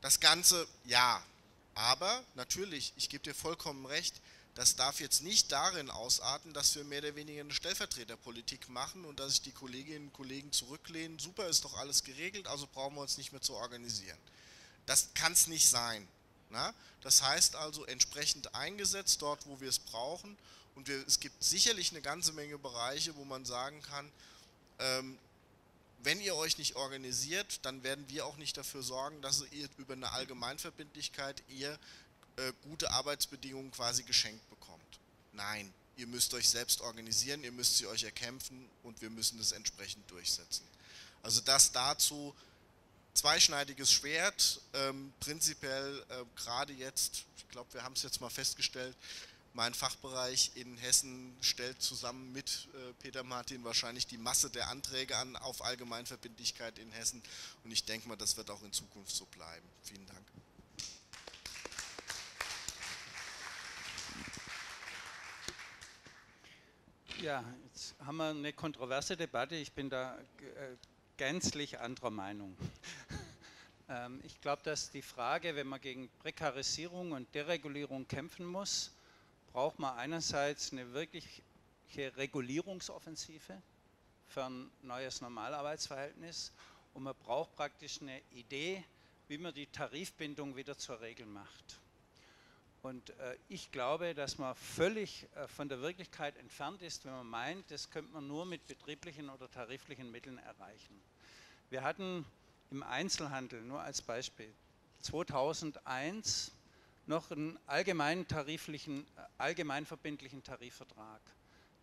Das Ganze, ja, aber natürlich, ich gebe dir vollkommen recht, das darf jetzt nicht darin ausarten, dass wir mehr oder weniger eine Stellvertreterpolitik machen und dass sich die Kolleginnen und Kollegen zurücklehnen. Super, ist doch alles geregelt, also brauchen wir uns nicht mehr zu organisieren. Das kann es nicht sein. Na? Das heißt also entsprechend eingesetzt dort, wo wir es brauchen. Und wir, es gibt sicherlich eine ganze Menge Bereiche, wo man sagen kann, ähm, wenn ihr euch nicht organisiert, dann werden wir auch nicht dafür sorgen, dass ihr über eine Allgemeinverbindlichkeit ihr äh, gute Arbeitsbedingungen quasi geschenkt bekommt. Nein, ihr müsst euch selbst organisieren, ihr müsst sie euch erkämpfen und wir müssen es entsprechend durchsetzen. Also das dazu zweischneidiges Schwert, ähm, prinzipiell äh, gerade jetzt, ich glaube, wir haben es jetzt mal festgestellt, mein Fachbereich in Hessen stellt zusammen mit äh, Peter Martin wahrscheinlich die Masse der Anträge an auf Allgemeinverbindlichkeit in Hessen und ich denke mal, das wird auch in Zukunft so bleiben. Vielen Dank. Ja, jetzt haben wir eine kontroverse Debatte. Ich bin da äh, gänzlich anderer Meinung. Ähm, ich glaube, dass die Frage, wenn man gegen Prekarisierung und Deregulierung kämpfen muss, braucht man einerseits eine wirkliche Regulierungsoffensive für ein neues Normalarbeitsverhältnis und man braucht praktisch eine Idee, wie man die Tarifbindung wieder zur Regel macht. Und äh, ich glaube, dass man völlig äh, von der Wirklichkeit entfernt ist, wenn man meint, das könnte man nur mit betrieblichen oder tariflichen Mitteln erreichen. Wir hatten im Einzelhandel, nur als Beispiel, 2001 noch einen allgemeinen tariflichen, äh, allgemeinverbindlichen Tarifvertrag.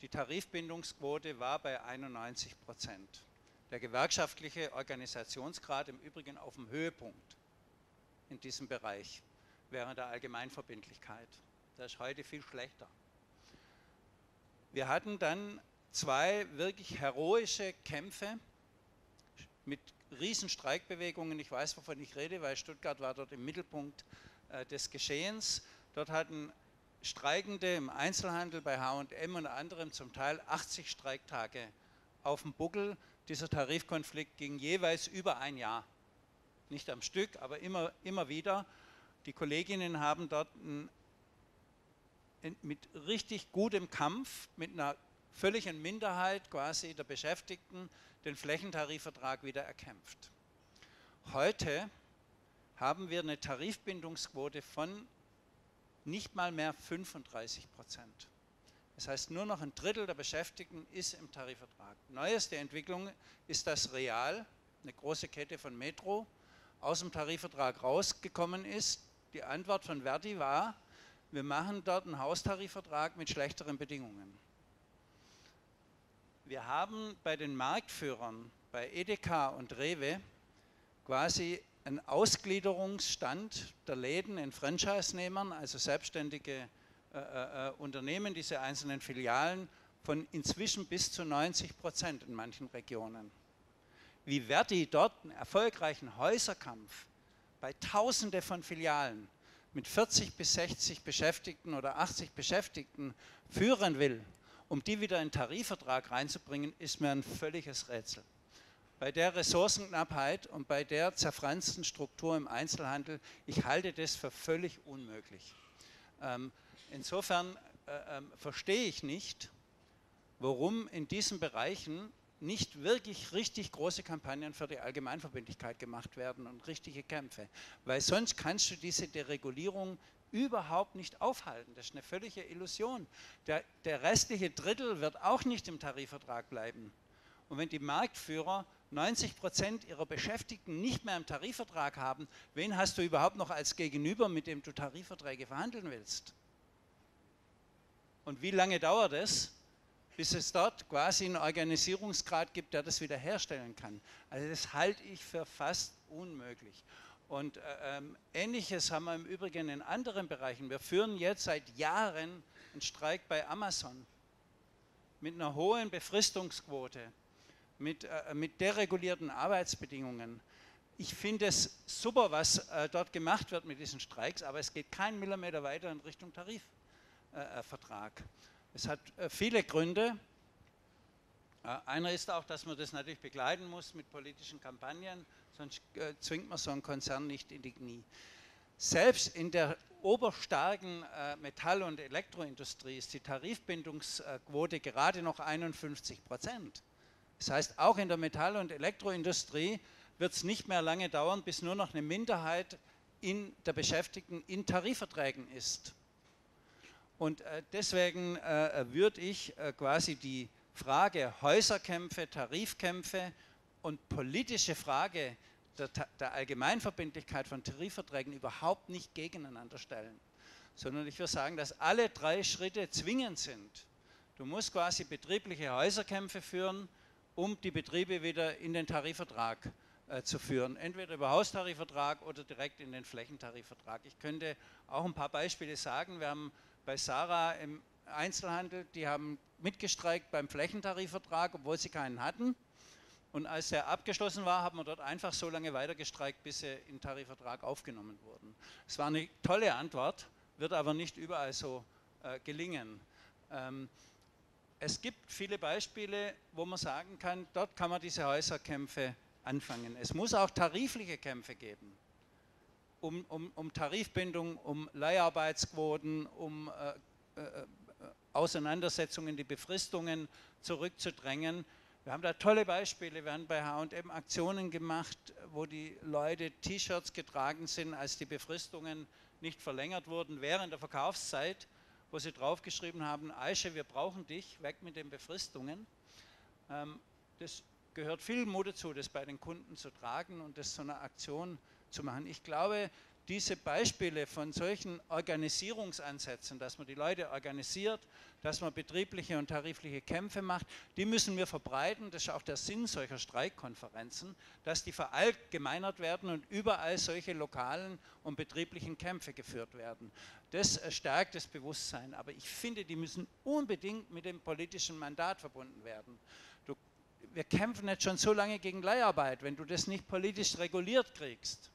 Die Tarifbindungsquote war bei 91 Prozent. Der gewerkschaftliche Organisationsgrad im Übrigen auf dem Höhepunkt in diesem Bereich. während der Allgemeinverbindlichkeit. Das ist heute viel schlechter. Wir hatten dann zwei wirklich heroische Kämpfe mit riesen Streikbewegungen. Ich weiß, wovon ich rede, weil Stuttgart war dort im Mittelpunkt des Geschehens. Dort hatten Streikende im Einzelhandel bei H&M und anderem zum Teil 80 Streiktage auf dem Buckel. Dieser Tarifkonflikt ging jeweils über ein Jahr. Nicht am Stück, aber immer, immer wieder. Die Kolleginnen haben dort ein, mit richtig gutem Kampf, mit einer völligen Minderheit quasi der Beschäftigten den Flächentarifvertrag wieder erkämpft. Heute haben wir eine Tarifbindungsquote von nicht mal mehr 35 Prozent. Das heißt, nur noch ein Drittel der Beschäftigten ist im Tarifvertrag. Neueste Entwicklung ist, dass Real, eine große Kette von Metro, aus dem Tarifvertrag rausgekommen ist. Die Antwort von Verdi war, wir machen dort einen Haustarifvertrag mit schlechteren Bedingungen. Wir haben bei den Marktführern, bei Edeka und Rewe, quasi einen Ausgliederungsstand der Läden in Franchise-Nehmern, also selbstständige äh, äh, Unternehmen, diese einzelnen Filialen, von inzwischen bis zu 90 Prozent in manchen Regionen. Wie Verdi dort einen erfolgreichen Häuserkampf bei Tausende von Filialen mit 40 bis 60 Beschäftigten oder 80 Beschäftigten führen will, um die wieder in den Tarifvertrag reinzubringen, ist mir ein völliges Rätsel. Bei der Ressourcenknappheit und bei der zerfransten Struktur im Einzelhandel, ich halte das für völlig unmöglich. Ähm, insofern äh, äh, verstehe ich nicht, warum in diesen Bereichen nicht wirklich richtig große Kampagnen für die Allgemeinverbindlichkeit gemacht werden und richtige Kämpfe. Weil sonst kannst du diese Deregulierung überhaupt nicht aufhalten. Das ist eine völlige Illusion. Der, der restliche Drittel wird auch nicht im Tarifvertrag bleiben. Und wenn die Marktführer 90 Prozent ihrer Beschäftigten nicht mehr im Tarifvertrag haben, wen hast du überhaupt noch als Gegenüber, mit dem du Tarifverträge verhandeln willst? Und wie lange dauert es, bis es dort quasi einen Organisierungsgrad gibt, der das wiederherstellen kann? Also das halte ich für fast unmöglich. Und äh, ähm, Ähnliches haben wir im Übrigen in anderen Bereichen. Wir führen jetzt seit Jahren einen Streik bei Amazon mit einer hohen Befristungsquote mit, äh, mit deregulierten Arbeitsbedingungen. Ich finde es super, was äh, dort gemacht wird mit diesen Streiks, aber es geht keinen Millimeter weiter in Richtung Tarifvertrag. Äh, es hat äh, viele Gründe. Äh, einer ist auch, dass man das natürlich begleiten muss mit politischen Kampagnen, sonst äh, zwingt man so einen Konzern nicht in die Knie. Selbst in der oberstarken Metall- und Elektroindustrie ist die Tarifbindungsquote gerade noch 51 Prozent. Das heißt, auch in der Metall- und Elektroindustrie wird es nicht mehr lange dauern, bis nur noch eine Minderheit in der Beschäftigten in Tarifverträgen ist. Und äh, deswegen äh, würde ich äh, quasi die Frage Häuserkämpfe, Tarifkämpfe und politische Frage der, der Allgemeinverbindlichkeit von Tarifverträgen überhaupt nicht gegeneinander stellen, sondern ich würde sagen, dass alle drei Schritte zwingend sind. Du musst quasi betriebliche Häuserkämpfe führen, um die Betriebe wieder in den Tarifvertrag äh, zu führen. Entweder über Haustarifvertrag oder direkt in den Flächentarifvertrag. Ich könnte auch ein paar Beispiele sagen. Wir haben bei Sarah im Einzelhandel, die haben mitgestreikt beim Flächentarifvertrag, obwohl sie keinen hatten. Und als der abgeschlossen war, haben wir dort einfach so lange weiter gestreikt, bis sie in den Tarifvertrag aufgenommen wurden. Es war eine tolle Antwort, wird aber nicht überall so äh, gelingen. Ähm, es gibt viele Beispiele, wo man sagen kann, dort kann man diese Häuserkämpfe anfangen. Es muss auch tarifliche Kämpfe geben, um, um, um Tarifbindung, um Leiharbeitsquoten, um äh, äh, Auseinandersetzungen, die Befristungen zurückzudrängen. Wir haben da tolle Beispiele. Wir haben bei HM Aktionen gemacht, wo die Leute T-Shirts getragen sind, als die Befristungen nicht verlängert wurden während der Verkaufszeit wo sie draufgeschrieben haben, Aische, wir brauchen dich, weg mit den Befristungen. Ähm, das gehört viel Mut dazu, das bei den Kunden zu tragen und das so eine Aktion zu machen. Ich glaube, diese Beispiele von solchen Organisierungsansätzen, dass man die Leute organisiert, dass man betriebliche und tarifliche Kämpfe macht, die müssen wir verbreiten. Das ist auch der Sinn solcher Streikkonferenzen, dass die verallgemeinert werden und überall solche lokalen und betrieblichen Kämpfe geführt werden. Das stärkt das Bewusstsein. Aber ich finde, die müssen unbedingt mit dem politischen Mandat verbunden werden. Du, wir kämpfen jetzt schon so lange gegen Leiharbeit. Wenn du das nicht politisch reguliert kriegst,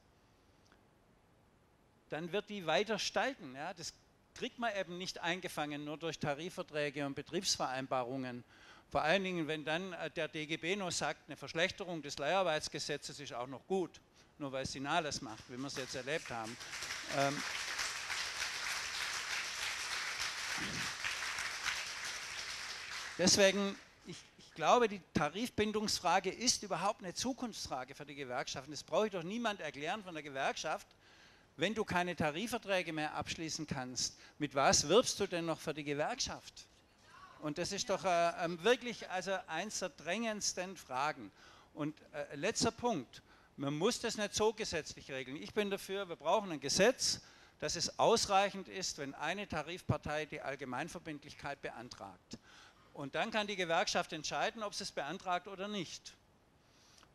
dann wird die weiter steigen. Ja? Das kriegt man eben nicht eingefangen nur durch Tarifverträge und Betriebsvereinbarungen. Vor allen Dingen, wenn dann äh, der DGB nur sagt, eine Verschlechterung des Leiharbeitsgesetzes ist auch noch gut, nur weil Sinales macht, wie wir es jetzt erlebt haben. Ähm Deswegen, ich, ich, glaube, die Tarifbindungsfrage ist überhaupt eine Zukunftsfrage für die Gewerkschaften. Das brauche ich doch niemand erklären von der Gewerkschaft, wenn du keine Tarifverträge mehr abschließen kannst, mit was wirbst du denn noch für die Gewerkschaft? Und das ist doch äh, ähm, wirklich also eins der drängendsten Fragen. Und äh, letzter Punkt, man muss das nicht so gesetzlich regeln. Ich bin dafür, wir brauchen ein Gesetz, dass es ausreichend ist, wenn eine Tarifpartei die Allgemeinverbindlichkeit beantragt. Und dann kann die Gewerkschaft entscheiden, ob sie es beantragt oder nicht.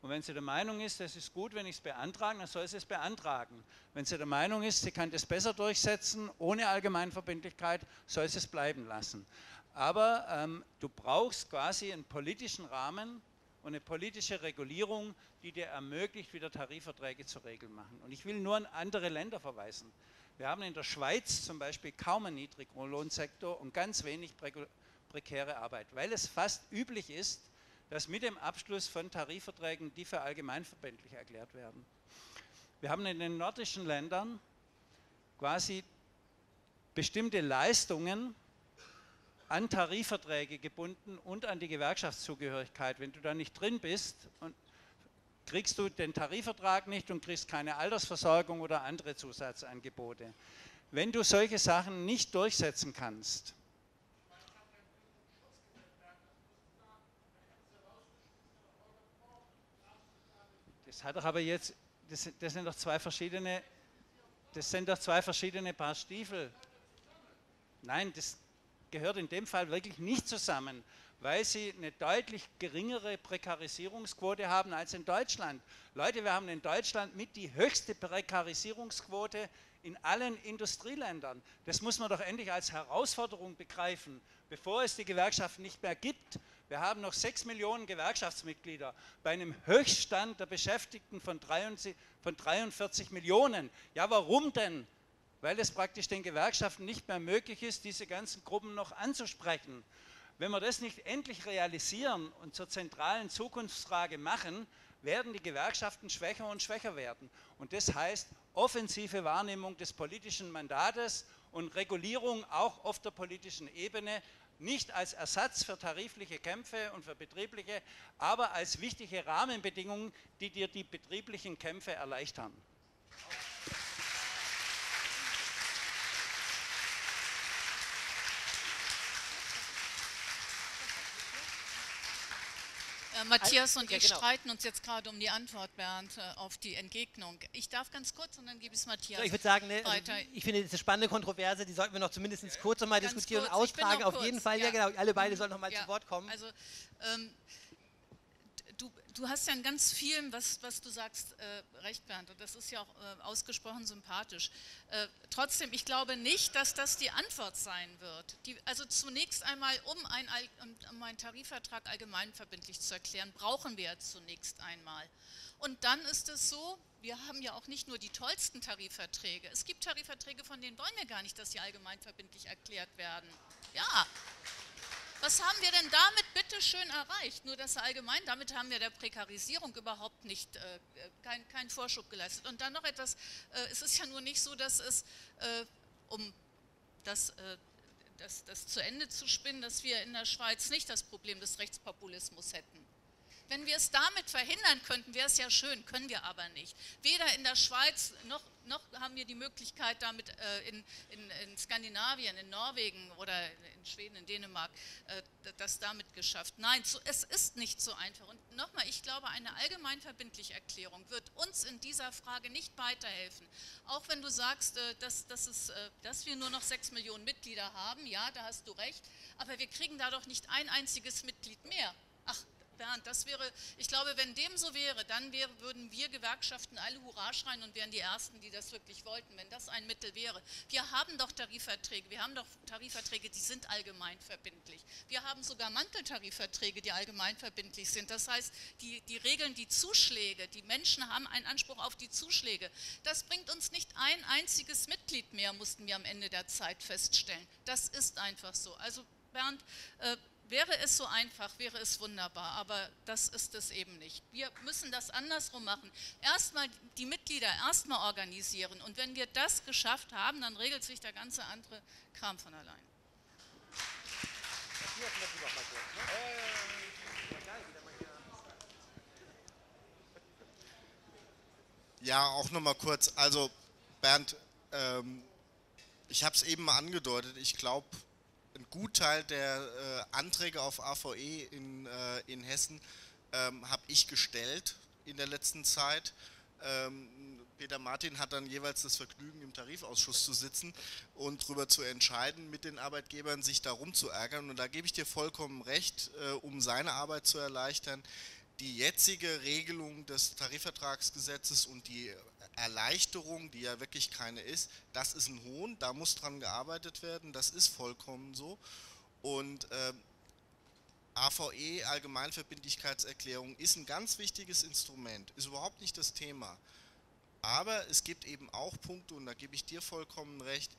Und wenn sie der Meinung ist, es ist gut, wenn ich es beantrage, dann soll sie es beantragen. Wenn sie der Meinung ist, sie kann das besser durchsetzen, ohne Allgemeinverbindlichkeit, soll sie es bleiben lassen. Aber ähm, du brauchst quasi einen politischen Rahmen und eine politische Regulierung, die dir ermöglicht, wieder Tarifverträge zu regeln machen. Und ich will nur an andere Länder verweisen. Wir haben in der Schweiz zum Beispiel kaum einen Niedriglohnsektor und ganz wenig prekäre Arbeit, weil es fast üblich ist, dass mit dem Abschluss von Tarifverträgen die für allgemeinverbindlich erklärt werden. Wir haben in den nordischen Ländern quasi bestimmte Leistungen an Tarifverträge gebunden und an die Gewerkschaftszugehörigkeit. Wenn du da nicht drin bist, kriegst du den Tarifvertrag nicht und kriegst keine Altersversorgung oder andere Zusatzangebote. Wenn du solche Sachen nicht durchsetzen kannst, Das hat doch aber jetzt, das, das, sind doch zwei verschiedene, das sind doch zwei verschiedene Paar Stiefel. Nein, das gehört in dem Fall wirklich nicht zusammen, weil sie eine deutlich geringere Prekarisierungsquote haben als in Deutschland. Leute, wir haben in Deutschland mit die höchste Prekarisierungsquote in allen Industrieländern. Das muss man doch endlich als Herausforderung begreifen. Bevor es die Gewerkschaften nicht mehr gibt, wir haben noch 6 Millionen Gewerkschaftsmitglieder bei einem Höchststand der Beschäftigten von 43 Millionen. Ja, warum denn? Weil es praktisch den Gewerkschaften nicht mehr möglich ist, diese ganzen Gruppen noch anzusprechen. Wenn wir das nicht endlich realisieren und zur zentralen Zukunftsfrage machen, werden die Gewerkschaften schwächer und schwächer werden. Und das heißt offensive Wahrnehmung des politischen Mandates und Regulierung auch auf der politischen Ebene nicht als Ersatz für tarifliche Kämpfe und für betriebliche, aber als wichtige Rahmenbedingungen, die dir die betrieblichen Kämpfe erleichtern. Matthias und ja, ich genau. streiten uns jetzt gerade um die Antwort, Bernd, äh, auf die Entgegnung. Ich darf ganz kurz und dann gebe ich es Matthias. ich würde sagen, ne, also ich finde, diese spannende Kontroverse, die sollten wir noch zumindest kurz noch mal ganz diskutieren kurz. und austragen. Auf jeden Fall, ja, ja genau, alle beide sollen noch mal ja. zu Wort kommen. Also, ähm, du, du hast ja in ganz vielen, was, was du sagst, äh, recht, Bernd, und das ist ja auch äh, ausgesprochen sympathisch. Äh, trotzdem, ich glaube nicht, dass das die Antwort sein wird. Die, also zunächst einmal, um, ein, um einen Tarifvertrag allgemeinverbindlich zu erklären, brauchen wir zunächst einmal. Und dann ist es so, wir haben ja auch nicht nur die tollsten Tarifverträge. Es gibt Tarifverträge, von denen wollen wir gar nicht, dass sie allgemeinverbindlich erklärt werden. Ja, was haben wir denn damit bitte schön erreicht? Nur das allgemein, damit haben wir der Prekarisierung überhaupt nicht, äh, keinen kein Vorschub geleistet. Und dann noch etwas, äh, es ist ja nur nicht so, dass es, äh, um das, äh, das, das zu Ende zu spinnen, dass wir in der Schweiz nicht das Problem des Rechtspopulismus hätten. Wenn wir es damit verhindern könnten, wäre es ja schön, können wir aber nicht. Weder in der Schweiz noch, noch haben wir die Möglichkeit, damit äh, in, in, in, Skandinavien, in Norwegen oder in Schweden, in Dänemark äh, das damit geschafft. Nein, es ist nicht so einfach. Und nochmal, ich glaube, eine allgemeinverbindliche Erklärung wird uns in dieser Frage nicht weiterhelfen. Auch wenn du sagst, äh, dass, dass, es, dass wir nur noch sechs Millionen Mitglieder haben, ja, da hast du recht, aber wir kriegen da doch nicht ein einziges Mitglied mehr. Ach, Bernd, das wäre, ich glaube, wenn dem so wäre, dann wäre, würden wir Gewerkschaften alle Hurra schreien und wären die Ersten, die das wirklich wollten, wenn das ein Mittel wäre. Wir haben doch Tarifverträge, wir haben doch Tarifverträge, die sind allgemein verbindlich. Wir haben sogar Manteltarifverträge, die allgemein verbindlich sind. Das heißt, die, die regeln die Zuschläge, die Menschen haben einen Anspruch auf die Zuschläge. Das bringt uns nicht ein einziges Mitglied mehr, mussten wir am Ende der Zeit feststellen. Das ist einfach so. Also Bernd, äh, Wäre es so einfach, wäre es wunderbar, aber das ist es eben nicht. Wir müssen das andersrum machen. Erstmal die Mitglieder erstmal organisieren und wenn wir das geschafft haben, dann regelt sich der ganze andere Kram von allein. Ja, auch nochmal kurz. Also Bernd, ähm, ich habe es eben mal angedeutet. Ich glaube, ein Gutteil der äh, Anträge auf AVE in, äh, in Hessen ähm, habe ich gestellt in der letzten Zeit. Ähm, Peter Martin hat dann jeweils das Vergnügen, im Tarifausschuss zu sitzen und darüber zu entscheiden, mit den Arbeitgebern sich darum zu ärgern. Und da gebe ich dir vollkommen recht, äh, um seine Arbeit zu erleichtern. Die jetzige Regelung des Tarifvertragsgesetzes und die Erleichterung, die ja wirklich keine ist, das ist ein Hohn, da muss dran gearbeitet werden, das ist vollkommen so. Und äh, AVE, Allgemeinverbindlichkeitserklärung, ist ein ganz wichtiges Instrument, ist überhaupt nicht das Thema. Aber es gibt eben auch Punkte, und da gebe ich dir vollkommen recht,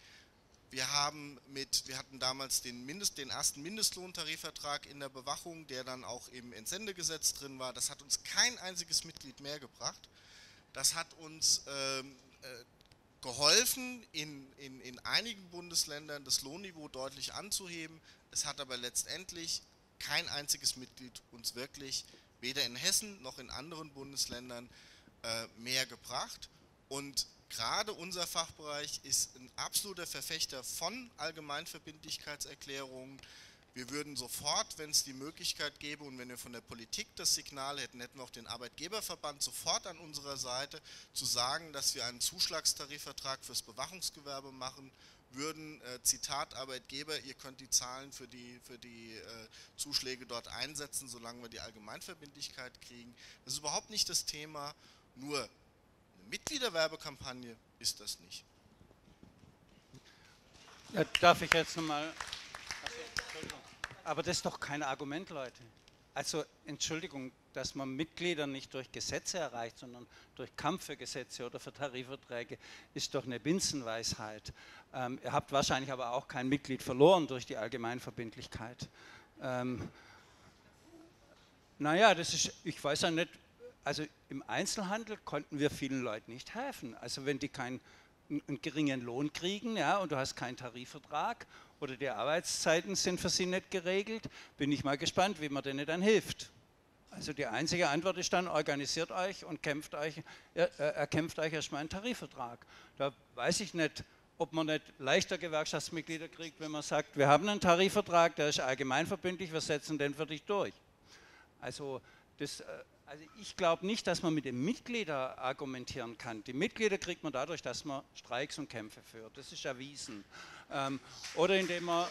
wir haben mit, wir hatten damals den, Mindest, den ersten Mindestlohntarifvertrag in der Bewachung, der dann auch im Entsendegesetz drin war. Das hat uns kein einziges Mitglied mehr gebracht. Das hat uns ähm, äh, geholfen, in, in, in einigen Bundesländern das Lohnniveau deutlich anzuheben. Es hat aber letztendlich kein einziges Mitglied uns wirklich, weder in Hessen noch in anderen Bundesländern, äh, mehr gebracht. Und gerade unser Fachbereich ist ein absoluter Verfechter von Allgemeinverbindlichkeitserklärungen, wir würden sofort, wenn es die Möglichkeit gäbe und wenn wir von der Politik das Signal hätten, hätten wir auch den Arbeitgeberverband sofort an unserer Seite, zu sagen, dass wir einen Zuschlagstarifvertrag fürs Bewachungsgewerbe machen würden, äh, Zitat Arbeitgeber, ihr könnt die Zahlen für die, für die äh, Zuschläge dort einsetzen, solange wir die Allgemeinverbindlichkeit kriegen. Das ist überhaupt nicht das Thema, nur eine Mitgliederwerbekampagne ist das nicht. Ja, darf ich jetzt nochmal aber das ist doch kein Argument, Leute. Also Entschuldigung, dass man Mitglieder nicht durch Gesetze erreicht, sondern durch Kampf für Gesetze oder für Tarifverträge, ist doch eine Binsenweisheit. Ähm, ihr habt wahrscheinlich aber auch kein Mitglied verloren durch die Allgemeinverbindlichkeit. Ähm, naja, das ist, ich weiß ja nicht, also im Einzelhandel konnten wir vielen Leuten nicht helfen. Also wenn die keinen einen geringen Lohn kriegen ja, und du hast keinen Tarifvertrag oder die Arbeitszeiten sind für sie nicht geregelt, bin ich mal gespannt, wie man denen dann hilft. Also die einzige Antwort ist dann, organisiert euch und kämpft euch, äh, erkämpft euch erstmal einen Tarifvertrag. Da weiß ich nicht, ob man nicht leichter Gewerkschaftsmitglieder kriegt, wenn man sagt, wir haben einen Tarifvertrag, der ist allgemeinverbindlich, wir setzen den für dich durch. Also das, äh, also ich glaube nicht, dass man mit den Mitgliedern argumentieren kann. Die Mitglieder kriegt man dadurch, dass man Streiks und Kämpfe führt. Das ist erwiesen. Ähm, oder indem man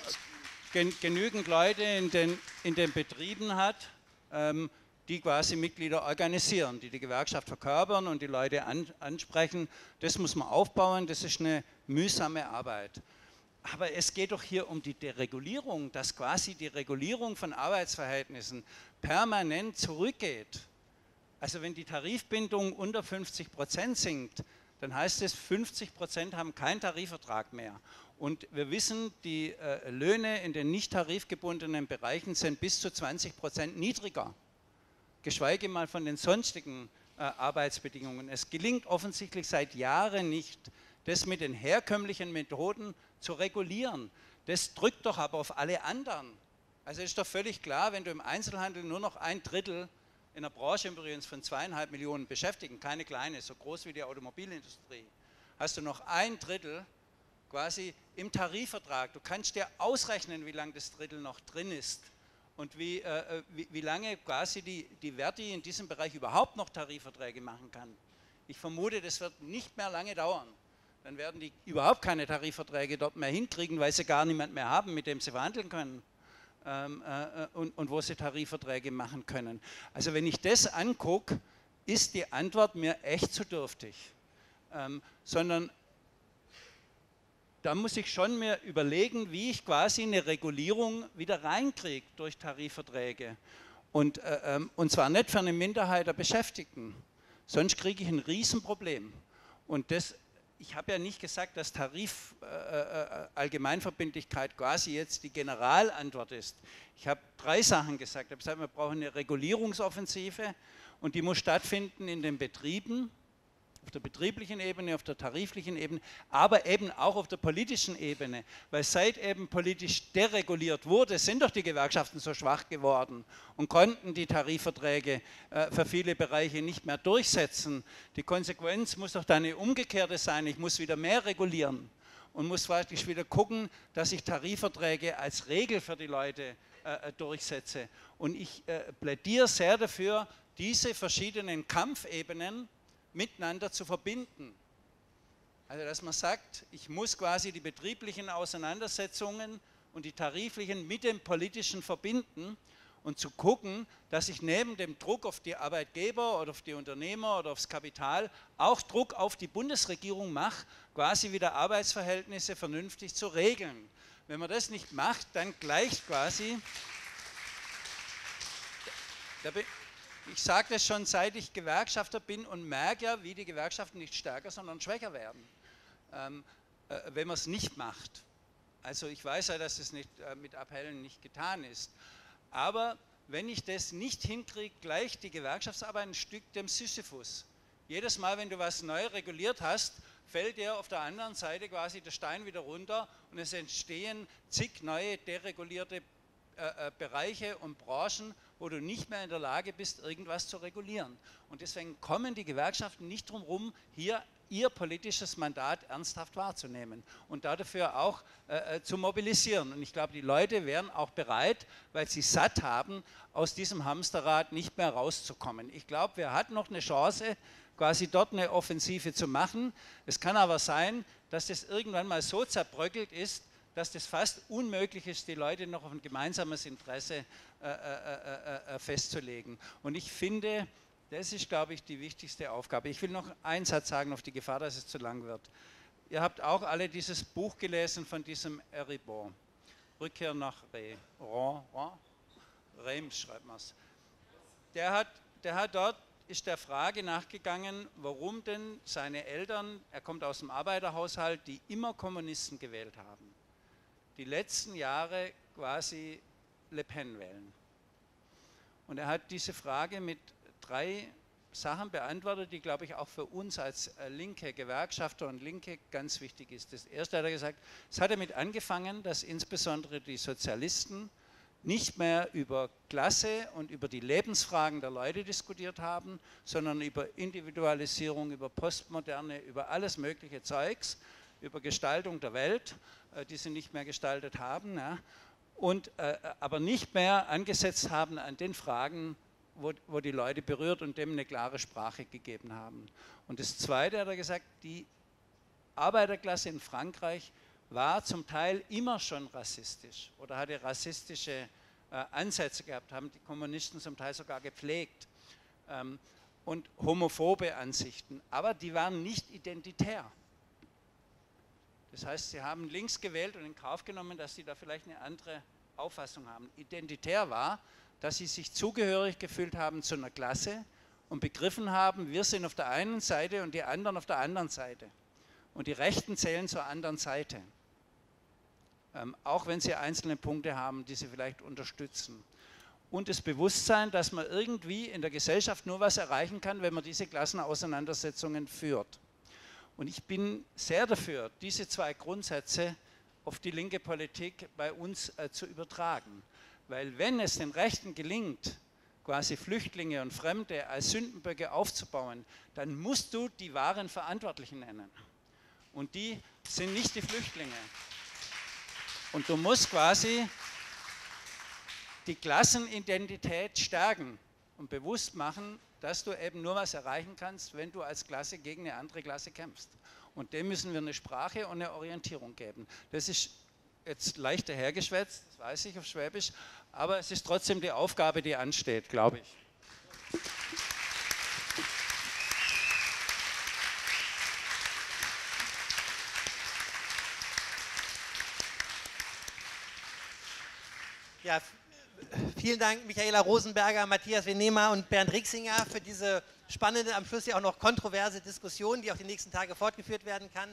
gen genügend Leute in den, in den Betrieben hat, ähm, die quasi Mitglieder organisieren, die die Gewerkschaft verkörpern und die Leute an, ansprechen. Das muss man aufbauen, das ist eine mühsame Arbeit. Aber es geht doch hier um die Deregulierung, dass quasi die Regulierung von Arbeitsverhältnissen permanent zurückgeht. Also wenn die Tarifbindung unter 50 Prozent sinkt, dann heißt es, 50 Prozent haben keinen Tarifvertrag mehr. Und wir wissen, die äh, Löhne in den nicht tarifgebundenen Bereichen sind bis zu 20 Prozent niedriger, geschweige mal von den sonstigen äh, Arbeitsbedingungen. Es gelingt offensichtlich seit Jahren nicht, das mit den herkömmlichen Methoden zu regulieren. Das drückt doch aber auf alle anderen. Also ist doch völlig klar, wenn du im Einzelhandel nur noch ein Drittel in einer Branche übrigens von zweieinhalb Millionen Beschäftigten, keine kleine, so groß wie die Automobilindustrie, hast du noch ein Drittel quasi im Tarifvertrag. Du kannst dir ausrechnen, wie lange das Drittel noch drin ist und wie, äh, wie, wie, lange quasi die, die Verdi in diesem Bereich überhaupt noch Tarifverträge machen kann. Ich vermute, das wird nicht mehr lange dauern. Dann werden die überhaupt keine Tarifverträge dort mehr hinkriegen, weil sie gar niemand mehr haben, mit dem sie verhandeln können ähm, äh, und, und wo sie Tarifverträge machen können. Also wenn ich das angucke, ist die Antwort mir echt zu dürftig. Ähm, sondern da muss ich schon mir überlegen, wie ich quasi eine Regulierung wieder reinkriege durch Tarifverträge. Und, äh, ähm, und zwar nicht für eine Minderheit der Beschäftigten. Sonst kriege ich ein Riesenproblem. Und das, ich habe ja nicht gesagt, dass Tarif äh, äh, Allgemeinverbindlichkeit quasi jetzt die Generalantwort ist. Ich habe drei Sachen gesagt. Ich habe gesagt, wir brauchen eine Regulierungsoffensive und die muss stattfinden in den Betrieben auf der betrieblichen Ebene, auf der tariflichen Ebene, aber eben auch auf der politischen Ebene. Weil seit eben politisch dereguliert wurde, sind doch die Gewerkschaften so schwach geworden und konnten die Tarifverträge äh, für viele Bereiche nicht mehr durchsetzen. Die Konsequenz muss doch dann eine umgekehrte sein. Ich muss wieder mehr regulieren und muss praktisch wieder gucken, dass ich Tarifverträge als Regel für die Leute äh, durchsetze. Und ich äh, plädiere sehr dafür, diese verschiedenen Kampfebenen miteinander zu verbinden. Also dass man sagt, ich muss quasi die betrieblichen Auseinandersetzungen und die tariflichen mit dem politischen verbinden und zu gucken, dass ich neben dem Druck auf die Arbeitgeber oder auf die Unternehmer oder aufs Kapital auch Druck auf die Bundesregierung mache, quasi wieder Arbeitsverhältnisse vernünftig zu regeln. Wenn man das nicht macht, dann gleicht quasi, da, ich sage das schon seit ich Gewerkschafter bin und merke ja, wie die Gewerkschaften nicht stärker, sondern schwächer werden, ähm, äh, wenn man es nicht macht. Also ich weiß ja, dass es nicht, äh, mit Appellen nicht getan ist. Aber wenn ich das nicht hinkriege, gleich die Gewerkschaftsarbeit ein Stück dem Sisyphus. Jedes Mal, wenn du was neu reguliert hast, fällt dir auf der anderen Seite quasi der Stein wieder runter und es entstehen zig neue deregulierte äh, äh Bereiche und Branchen wo du nicht mehr in der Lage bist, irgendwas zu regulieren. Und deswegen kommen die Gewerkschaften nicht drum herum, hier ihr politisches Mandat ernsthaft wahrzunehmen und dafür auch äh, äh, zu mobilisieren. Und ich glaube, die Leute wären auch bereit, weil sie satt haben, aus diesem Hamsterrad nicht mehr rauszukommen. Ich glaube, wir hatten noch eine Chance, quasi dort eine Offensive zu machen. Es kann aber sein, dass das irgendwann mal so zerbröckelt ist, dass das fast unmöglich ist, die Leute noch auf ein gemeinsames Interesse äh, äh, äh, festzulegen. Und ich finde, das ist, glaube ich, die wichtigste Aufgabe. Ich will noch einen Satz sagen, auf die Gefahr, dass es zu lang wird. Ihr habt auch alle dieses Buch gelesen von diesem Eribon. Rückkehr nach Re. Reims schreibt man es. Der hat, der hat dort ist der Frage nachgegangen, warum denn seine Eltern, er kommt aus dem Arbeiterhaushalt, die immer Kommunisten gewählt haben die letzten Jahre quasi Le Pen wählen. Und er hat diese Frage mit drei Sachen beantwortet, die, glaube ich, auch für uns als äh, linke Gewerkschafter und Linke ganz wichtig ist. Das erste hat er gesagt, es hat damit angefangen, dass insbesondere die Sozialisten nicht mehr über Klasse und über die Lebensfragen der Leute diskutiert haben, sondern über Individualisierung, über Postmoderne, über alles mögliche Zeugs, über Gestaltung der Welt äh, die sie nicht mehr gestaltet haben, und äh, aber nicht mehr angesetzt haben an den Fragen, wo, wo, die Leute berührt und dem eine klare Sprache gegeben haben. Und das Zweite hat er gesagt, die Arbeiterklasse in Frankreich war zum Teil immer schon rassistisch oder hatte rassistische äh, Ansätze gehabt, haben die Kommunisten zum Teil sogar gepflegt ähm, und homophobe Ansichten, aber die waren nicht identitär. Das heißt, sie haben links gewählt und in Kauf genommen, dass sie da vielleicht eine andere Auffassung haben. Identitär war, dass sie sich zugehörig gefühlt haben zu einer Klasse und begriffen haben, wir sind auf der einen Seite und die anderen auf der anderen Seite. Und die Rechten zählen zur anderen Seite. Ähm, auch wenn sie einzelne Punkte haben, die sie vielleicht unterstützen. Und das Bewusstsein, dass man irgendwie in der Gesellschaft nur was erreichen kann, wenn man diese Klassenauseinandersetzungen führt. Und ich bin sehr dafür, diese zwei Grundsätze auf die linke Politik bei uns äh, zu übertragen. Weil wenn es den Rechten gelingt, quasi Flüchtlinge und Fremde als Sündenböcke aufzubauen, dann musst du die wahren Verantwortlichen nennen. Und die sind nicht die Flüchtlinge. Und du musst quasi die Klassenidentität stärken und bewusst machen, dass du eben nur was erreichen kannst, wenn du als Klasse gegen eine andere Klasse kämpfst. Und dem müssen wir eine Sprache und eine Orientierung geben. Das ist jetzt leicht dahergeschwätzt, das weiß ich auf Schwäbisch, aber es ist trotzdem die Aufgabe, die ansteht, glaube ich. Ja, vielen Dank, Michaela Rosenberger, Matthias Venema und Bernd Rixinger für diese spannende, am Schluss ja auch noch kontroverse Diskussion, die auch die nächsten Tage fortgeführt werden kann.